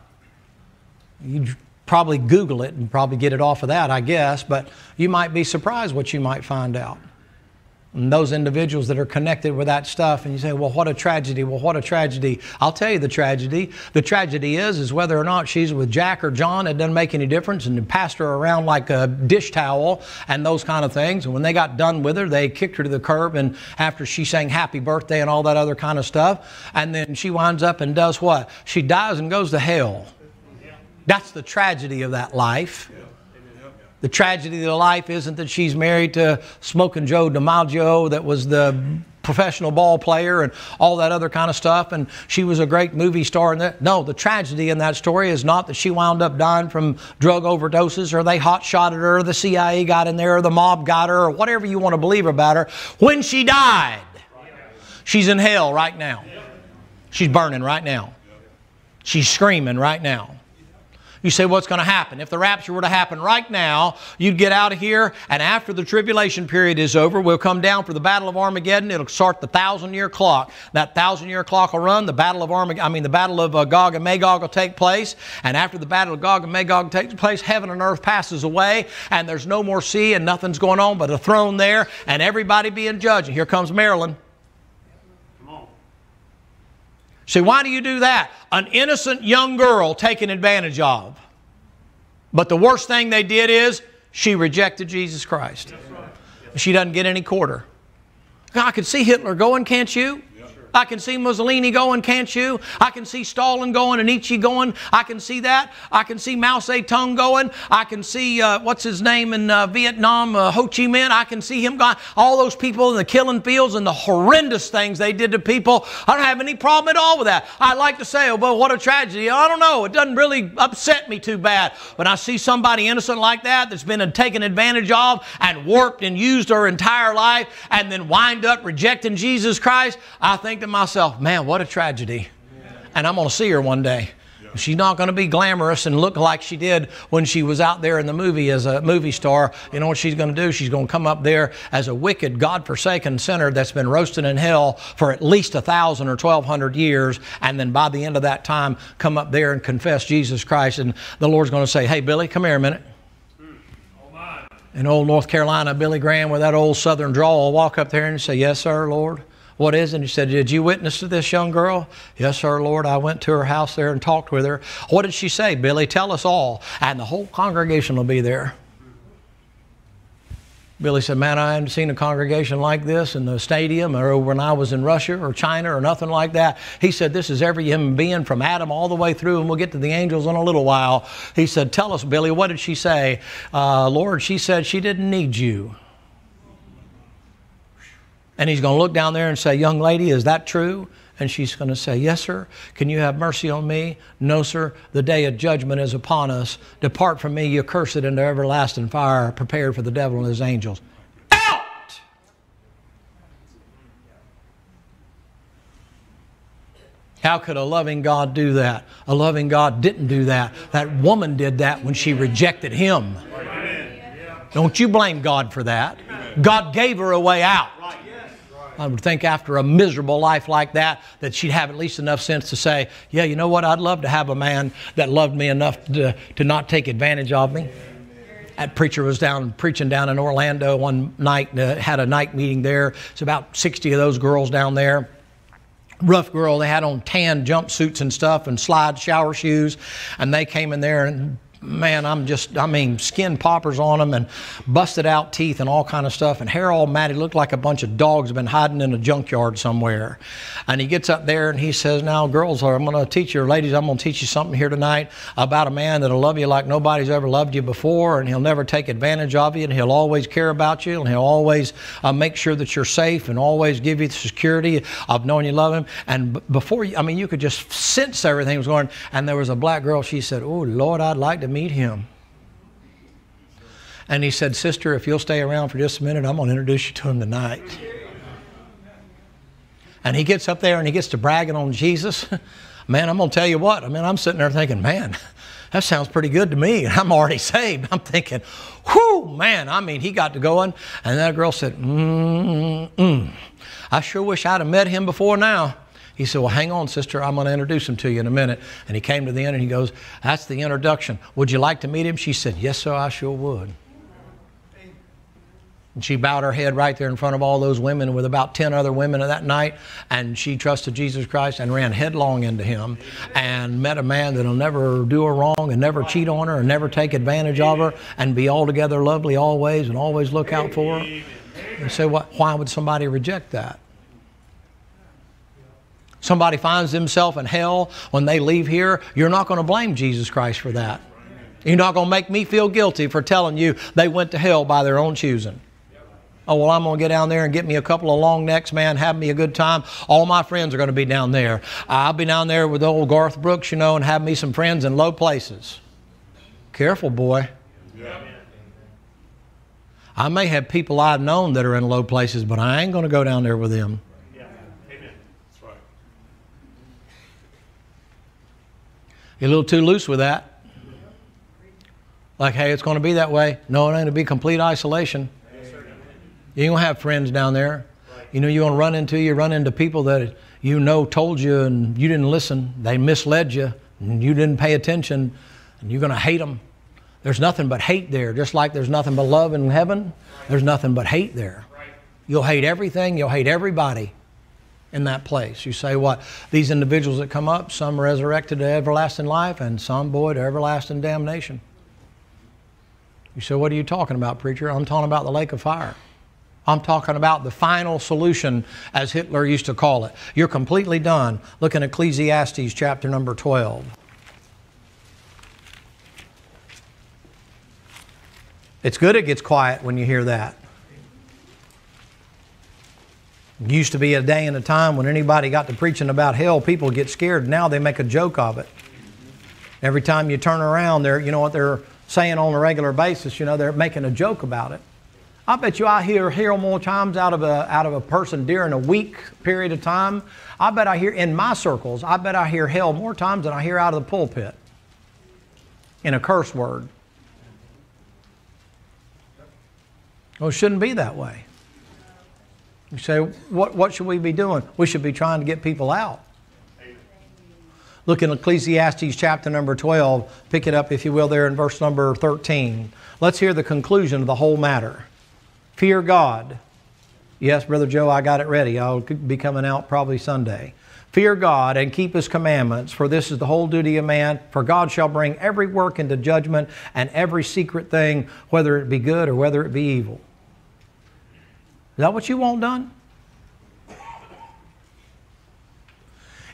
You probably Google it and probably get it off of that, I guess, but you might be surprised what you might find out and those individuals that are connected with that stuff and you say well what a tragedy well what a tragedy. I'll tell you the tragedy. The tragedy is is whether or not she's with jack or john it doesn't make any difference and passed her around like a dish towel and those kind of things. And when they got done with her they kicked her to the curb and after she sang happy birthday and all that other kind of stuff and then she winds up and does what? She dies and goes to hell. That's the tragedy of that life the tragedy of life isn't that she's married to Smoking Joe DiMaggio, that was the professional ball player and all that other kind of stuff, and she was a great movie star. And no, the tragedy in that story is not that she wound up dying from drug overdoses, or they hot shotted her, or the CIA got in there, or the mob got her, or whatever you want to believe about her. When she died, she's in hell right now. She's burning right now. She's screaming right now. You say, what's going to happen? If the rapture were to happen right now, you'd get out of here, and after the tribulation period is over, we'll come down for the Battle of Armageddon. It'll start the thousand year clock. That thousand year clock will run. The Battle of Armageddon, I mean, the Battle of uh, Gog and Magog will take place. And after the Battle of Gog and Magog takes place, heaven and earth passes away, and there's no more sea, and nothing's going on but a throne there, and everybody being judged. And here comes Marilyn. See, why do you do that? An innocent young girl taken advantage of. But the worst thing they did is she rejected Jesus Christ. She doesn't get any quarter. I could see Hitler going, can't you? I can see Mussolini going, can't you? I can see Stalin going and Nietzsche going. I can see that. I can see Mao Zedong going. I can see, uh, what's his name in uh, Vietnam, uh, Ho Chi Minh. I can see him going. All those people in the killing fields and the horrendous things they did to people. I don't have any problem at all with that. I like to say, oh, well, what a tragedy. I don't know. It doesn't really upset me too bad. When I see somebody innocent like that that's been taken advantage of and warped and used her entire life and then wind up rejecting Jesus Christ, I think to myself, man, what a tragedy. And I'm going to see her one day. She's not going to be glamorous and look like she did when she was out there in the movie as a movie star. You know what she's going to do? She's going to come up there as a wicked, God-forsaken sinner that's been roasted in hell for at least a thousand or twelve hundred years, and then by the end of that time, come up there and confess Jesus Christ. And the Lord's going to say, "Hey, Billy, come here a minute." In old North Carolina, Billy Graham with that old Southern drawl will walk up there and say, "Yes, sir, Lord." What is it? He said, Did you witness to this young girl? Yes, sir, Lord. I went to her house there and talked with her. What did she say, Billy? Tell us all. And the whole congregation will be there. Billy said, Man, I haven't seen a congregation like this in the stadium or when I was in Russia or China or nothing like that. He said, This is every human being from Adam all the way through, and we'll get to the angels in a little while. He said, Tell us, Billy, what did she say? Uh, Lord, she said she didn't need you. And he's going to look down there and say, Young lady, is that true? And she's going to say, Yes, sir. Can you have mercy on me? No, sir. The day of judgment is upon us. Depart from me, you cursed, into everlasting fire prepared for the devil and his angels. Out! How could a loving God do that? A loving God didn't do that. That woman did that when she rejected him. Don't you blame God for that. God gave her a way out. I would think after a miserable life like that, that she'd have at least enough sense to say, Yeah, you know what? I'd love to have a man that loved me enough to, to not take advantage of me. That preacher was down preaching down in Orlando one night, uh, had a night meeting there. It's about 60 of those girls down there rough girl. They had on tan jumpsuits and stuff and slide shower shoes. And they came in there and man, I'm just, I mean, skin poppers on them and busted out teeth and all kind of stuff. And hair all matted, looked like a bunch of dogs have been hiding in a junkyard somewhere. And he gets up there and he says, now, girls, I'm going to teach you, ladies, I'm going to teach you something here tonight about a man that'll love you like nobody's ever loved you before. And he'll never take advantage of you. And he'll always care about you. And he'll always uh, make sure that you're safe and always give you the security of knowing you love him. And before you, I mean, you could just sense everything was going. And there was a black girl, she said, oh, Lord, I'd like to meet him. And he said, Sister, if you'll stay around for just a minute, I'm going to introduce you to him tonight. And he gets up there and he gets to bragging on Jesus. Man, I'm going to tell you what. I mean, I'm sitting there thinking, man, that sounds pretty good to me. I'm already saved. I'm thinking, whoo, man. I mean, he got to going. And that girl said, mm, mm. I sure wish I'd have met him before now. He said, Well, hang on, sister. I'm going to introduce him to you in a minute. And he came to the end and he goes, That's the introduction. Would you like to meet him? She said, Yes, sir, I sure would. And she bowed her head right there in front of all those women with about 10 other women that night. And she trusted Jesus Christ and ran headlong into him and met a man that'll never do her wrong and never cheat on her and never take advantage of her and be altogether lovely always and always look out for her. And say, what, why would somebody reject that? Somebody finds themselves in hell when they leave here, you're not going to blame Jesus Christ for that. You're not going to make me feel guilty for telling you they went to hell by their own choosing. Oh, well, I'm going to get down there and get me a couple of long necks, man, have me a good time. All my friends are going to be down there. I'll be down there with old Garth Brooks, you know, and have me some friends in low places. Careful, boy. I may have people I've known that are in low places, but I ain't going to go down there with them. You're a little too loose with that. Like, hey, it's going to be that way. No, it ain't going to be complete isolation. You to have friends down there. You know, you're going to run into you run into people that you know told you and you didn't listen. They misled you and you didn't pay attention and you're going to hate them. There's nothing but hate there. Just like there's nothing but love in heaven, there's nothing but hate there. You'll hate everything, you'll hate everybody in that place. You say, what? These individuals that come up, some resurrected to everlasting life, and some, boy, to everlasting damnation. You say, what are you talking about, preacher? I'm talking about the lake of fire. I'm talking about the final solution, as Hitler used to call it. You're completely done. Look in Ecclesiastes chapter number 12. It's good it gets quiet when you hear that. Used to be a day and a time when anybody got to preaching about hell, people get scared. Now they make a joke of it. Every time you turn around, they're, you know what they're saying on a regular basis, you know, they're making a joke about it. I bet you I hear hell more times out of a out of a person during a week period of time. I bet I hear in my circles, I bet I hear hell more times than I hear out of the pulpit in a curse word. Well, it shouldn't be that way. You say, what, what should we be doing? We should be trying to get people out. Look in Ecclesiastes chapter number 12. Pick it up, if you will, there in verse number 13. Let's hear the conclusion of the whole matter. Fear God. Yes, Brother Joe, I got it ready. I'll be coming out probably Sunday. Fear God and keep His commandments, for this is the whole duty of man. For God shall bring every work into judgment and every secret thing, whether it be good or whether it be evil. Is that what you want done?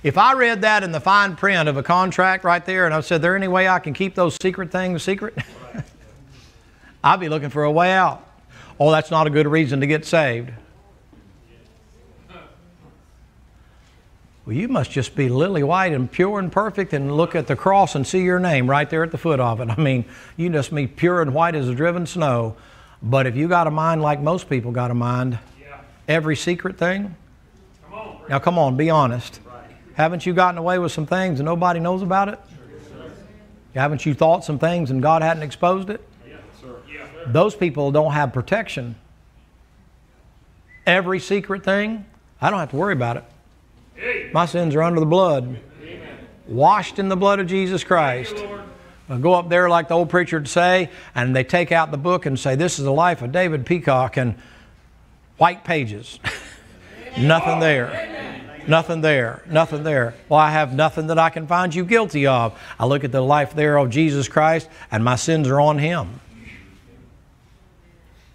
If I read that in the fine print of a contract right there and I said, there any way I can keep those secret things secret? I'd be looking for a way out. Oh, that's not a good reason to get saved. Well, you must just be lily white and pure and perfect and look at the cross and see your name right there at the foot of it. I mean, you just be pure and white as a driven snow. But if you got a mind like most people got a mind, yeah. every secret thing, come now come on, be honest. Right. Haven't you gotten away with some things and nobody knows about it? Sure, Haven't you thought some things and God hadn't exposed it? Yeah, yeah. Those people don't have protection. Every secret thing, I don't have to worry about it. My sins are under the blood, washed in the blood of Jesus Christ. I go up there like the old preacher would say, and they take out the book and say, This is the life of David Peacock, and white pages. nothing there. Nothing there. Nothing there. Well, I have nothing that I can find you guilty of. I look at the life there of Jesus Christ, and my sins are on Him.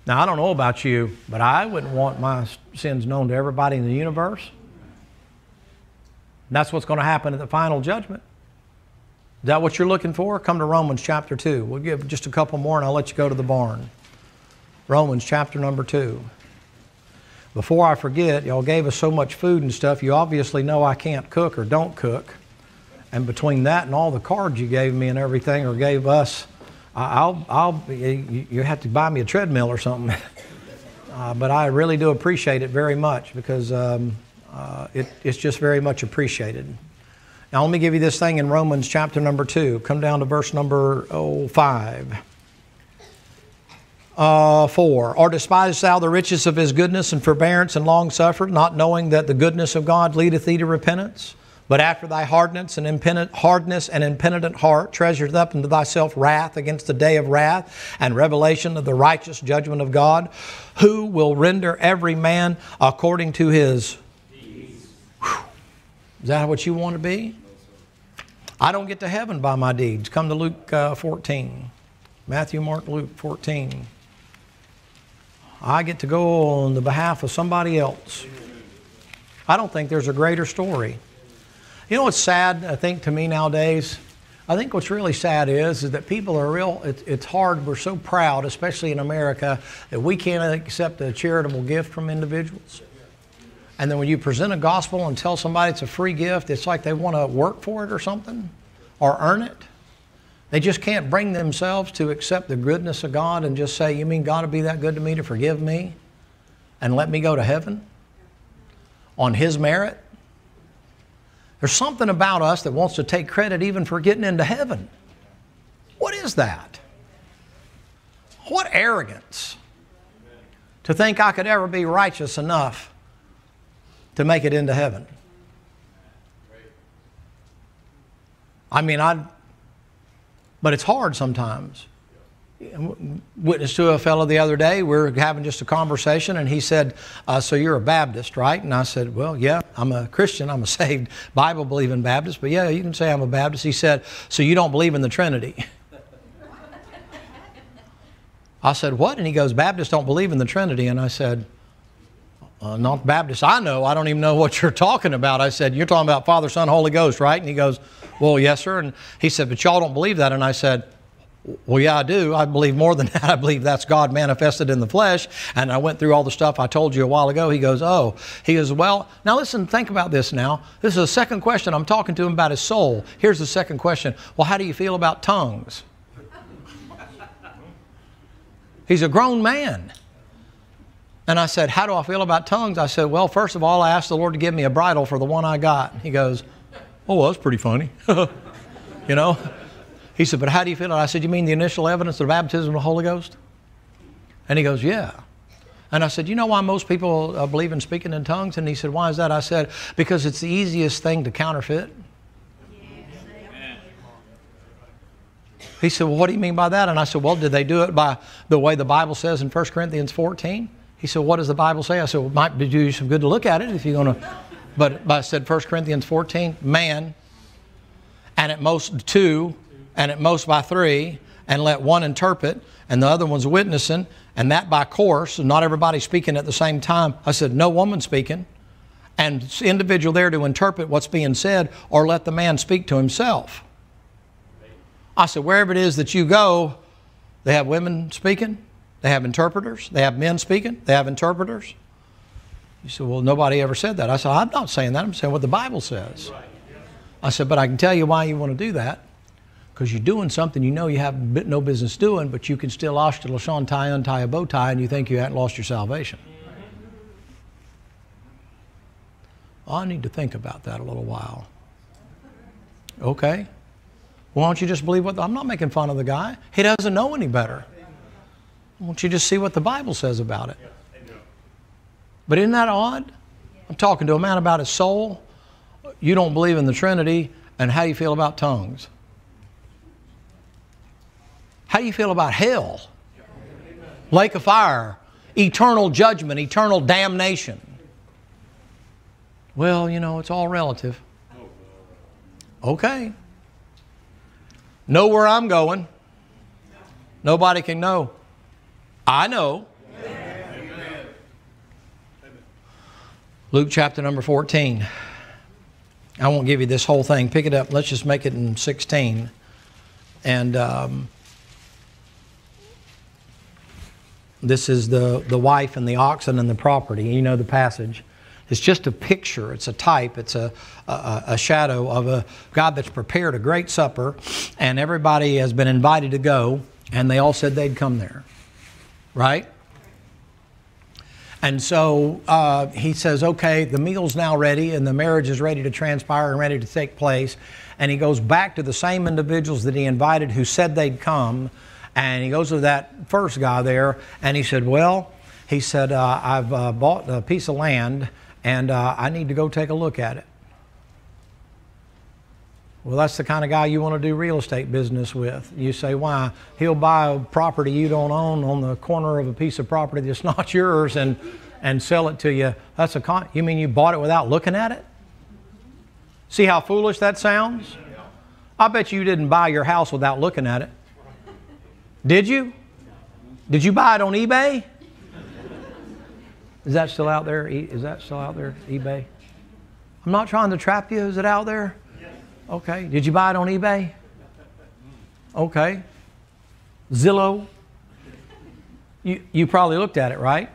Now, I don't know about you, but I wouldn't want my sins known to everybody in the universe. That's what's going to happen at the final judgment. Is that what you're looking for? Come to Romans chapter 2. We'll give just a couple more and I'll let you go to the barn. Romans chapter number 2. Before I forget, y'all gave us so much food and stuff, you obviously know I can't cook or don't cook. And between that and all the cards you gave me and everything, or gave us, I'll, I'll, you have to buy me a treadmill or something. uh, but I really do appreciate it very much because um, uh, it, it's just very much appreciated. Now, let me give you this thing in Romans chapter number 2. Come down to verse number oh, 5. Uh, 4. Or despisest thou the riches of his goodness and forbearance and long suffering, not knowing that the goodness of God leadeth thee to repentance? But after thy hardness and impenitent, hardness and impenitent heart, treasured up unto thyself wrath against the day of wrath and revelation of the righteous judgment of God, who will render every man according to his is that what you want to be? I don't get to heaven by my deeds. Come to Luke uh, 14. Matthew, Mark, Luke 14. I get to go on the behalf of somebody else. I don't think there's a greater story. You know what's sad, I think, to me nowadays? I think what's really sad is, is that people are real, it, it's hard, we're so proud, especially in America, that we can't accept a charitable gift from individuals. And then when you present a gospel and tell somebody it's a free gift, it's like they want to work for it or something or earn it. They just can't bring themselves to accept the goodness of God and just say, You mean God will be that good to me to forgive me and let me go to heaven on His merit? There's something about us that wants to take credit even for getting into heaven. What is that? What arrogance to think I could ever be righteous enough to make it into heaven. I mean, I, but it's hard sometimes. Witness to a fellow the other day, we are having just a conversation, and he said, uh, So you're a Baptist, right? And I said, Well, yeah, I'm a Christian. I'm a saved, Bible believing Baptist, but yeah, you can say I'm a Baptist. He said, So you don't believe in the Trinity? I said, What? And he goes, Baptists don't believe in the Trinity. And I said, uh, not Baptist I know. I don't even know what you're talking about. I said, You're talking about Father, Son, Holy Ghost, right? And he goes, Well, yes, sir. And he said, But y'all don't believe that. And I said, well, yeah, I do. I believe more than that. I believe that's God manifested in the flesh. And I went through all the stuff I told you a while ago. He goes, Oh, he goes, Well, now listen, think about this now. This is the second question. I'm talking to him about his soul. Here's the second question Well, how do you feel about tongues? He's a grown man. And I said, How do I feel about tongues? I said, Well, first of all, I asked the Lord to give me a bridle for the one I got. He goes, Oh, well, that's pretty funny. you know? He said, But how do you feel? I said, You mean the initial evidence of the baptism of the Holy Ghost? And he goes, Yeah. And I said, You know why most people uh, believe in speaking in tongues? And he said, Why is that? I said, Because it's the easiest thing to counterfeit. He said, Well, what do you mean by that? And I said, Well, did they do it by the way the Bible says in 1 Corinthians 14? He said, What does the Bible say? I said, Well, it might do you some good to look at it if you're going to. But, but I said, 1 Corinthians 14, man, and at most two, and at most by three, and let one interpret and the other one's witnessing, and that by course, and not everybody speaking at the same time. I said, no woman speaking, and individual there to interpret what's being said, or let the man speak to himself. I said, wherever it is that you go, they have women speaking, they have interpreters, they have men speaking, they have interpreters. You said, well, nobody ever said that. I said, I'm not saying that. I'm saying what the Bible says. I said, but I can tell you why you want to do that. Because you're doing something you know you have no business doing, but you can still ashta lashon tie, untie a bow tie, and you think you haven't lost your salvation. I need to think about that a little while. Okay. Why don't you just believe what the, I'm not making fun of the guy. He doesn't know any better. Why don't you just see what the Bible says about it? But isn't that odd? I'm talking to a man about his soul. You don't believe in the Trinity, and how do you feel about tongues? How do you feel about hell? Lake of fire, eternal judgment, eternal damnation. Well, you know, it's all relative. Okay. Know where I'm going. Nobody can know. I know. Luke chapter number 14. I won't give you this whole thing. Pick it up. Let's just make it in 16. And um, this is the, the wife and the oxen and the property. You know the passage. It's just a picture, it's a type, it's a, a, a, shadow of a God that's prepared a great supper, and everybody has been invited to go, and they all said they'd come there. Right? And so uh, he says, okay, the meal's now ready and the marriage is ready to transpire and ready to take place. And he goes back to the same individuals that he invited who said they'd come. And he goes to that first guy there and he said, well, he said, uh, I've uh, bought a piece of land and uh, I need to go take a look at it. Well, that's the kind of guy you want to do real estate business with. You say, why? He'll buy a property you don't own on the corner of a piece of property that's not yours and, and sell it to you. That's a con- you mean you bought it without looking at it? See how foolish that sounds? I bet you didn't buy your house without looking at it. Did you? Did you buy it on eBay? Is that still out there? Is that still out there, eBay? I'm not trying to trap you. Is it out there? Okay. Did you buy it on eBay? Okay. Zillow? You, you probably looked at it, right?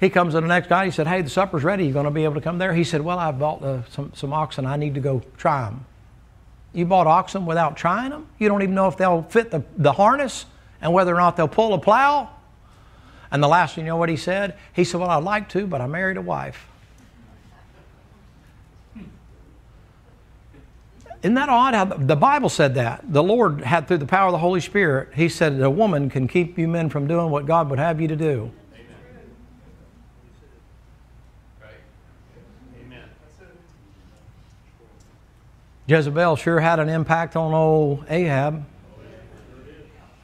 He comes to the next guy. He said, Hey, the supper's ready. You going to be able to come there? He said, Well, I bought uh, some, some oxen. I need to go try them. You bought oxen without trying them? You don't even know if they'll fit the, the harness and whether or not they'll pull a plow? And the last, you know what he said? He said, Well, I'd like to, but I married a wife. Isn't that odd how the Bible said that? The Lord had, through the power of the Holy Spirit, He said a woman can keep you men from doing what God would have you to do. Amen. Jezebel sure had an impact on old Ahab.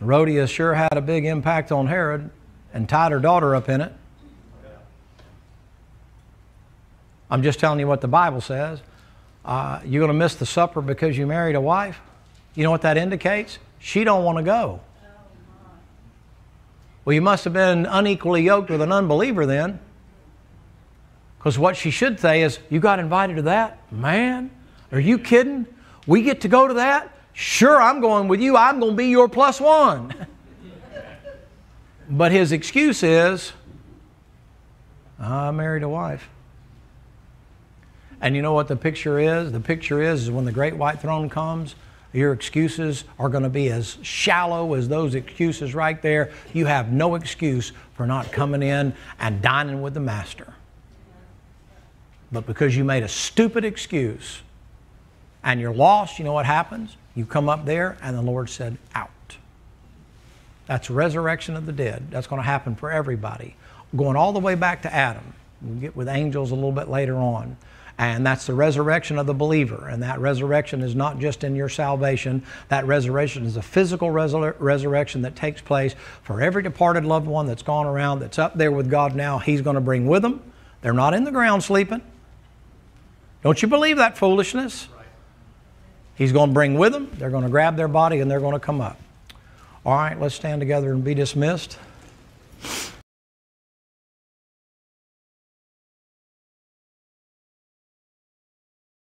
Herodias sure had a big impact on Herod and tied her daughter up in it. I'm just telling you what the Bible says uh, you're going to miss the supper because you married a wife. You know what that indicates? She don't want to go. Well, you must have been unequally yoked with an unbeliever then. Because what she should say is, You got invited to that? Man, are you kidding? We get to go to that? Sure, I'm going with you. I'm going to be your plus one. but his excuse is, I married a wife. And you know what the picture is? The picture is, is when the great white throne comes, your excuses are going to be as shallow as those excuses right there. You have no excuse for not coming in and dining with the Master. But because you made a stupid excuse and you're lost, you know what happens? You come up there and the Lord said, out. That's resurrection of the dead. That's going to happen for everybody. Going all the way back to Adam. We'll get with angels a little bit later on. And that's the resurrection of the believer. And that resurrection is not just in your salvation, that resurrection is a physical resur- resurrection that takes place for every departed loved one that's gone around, that's up there with God now. He's going to bring with them. They're not in the ground sleeping. Don't you believe that foolishness? He's going to bring with them. They're going to grab their body and they're going to come up. All right, let's stand together and be dismissed.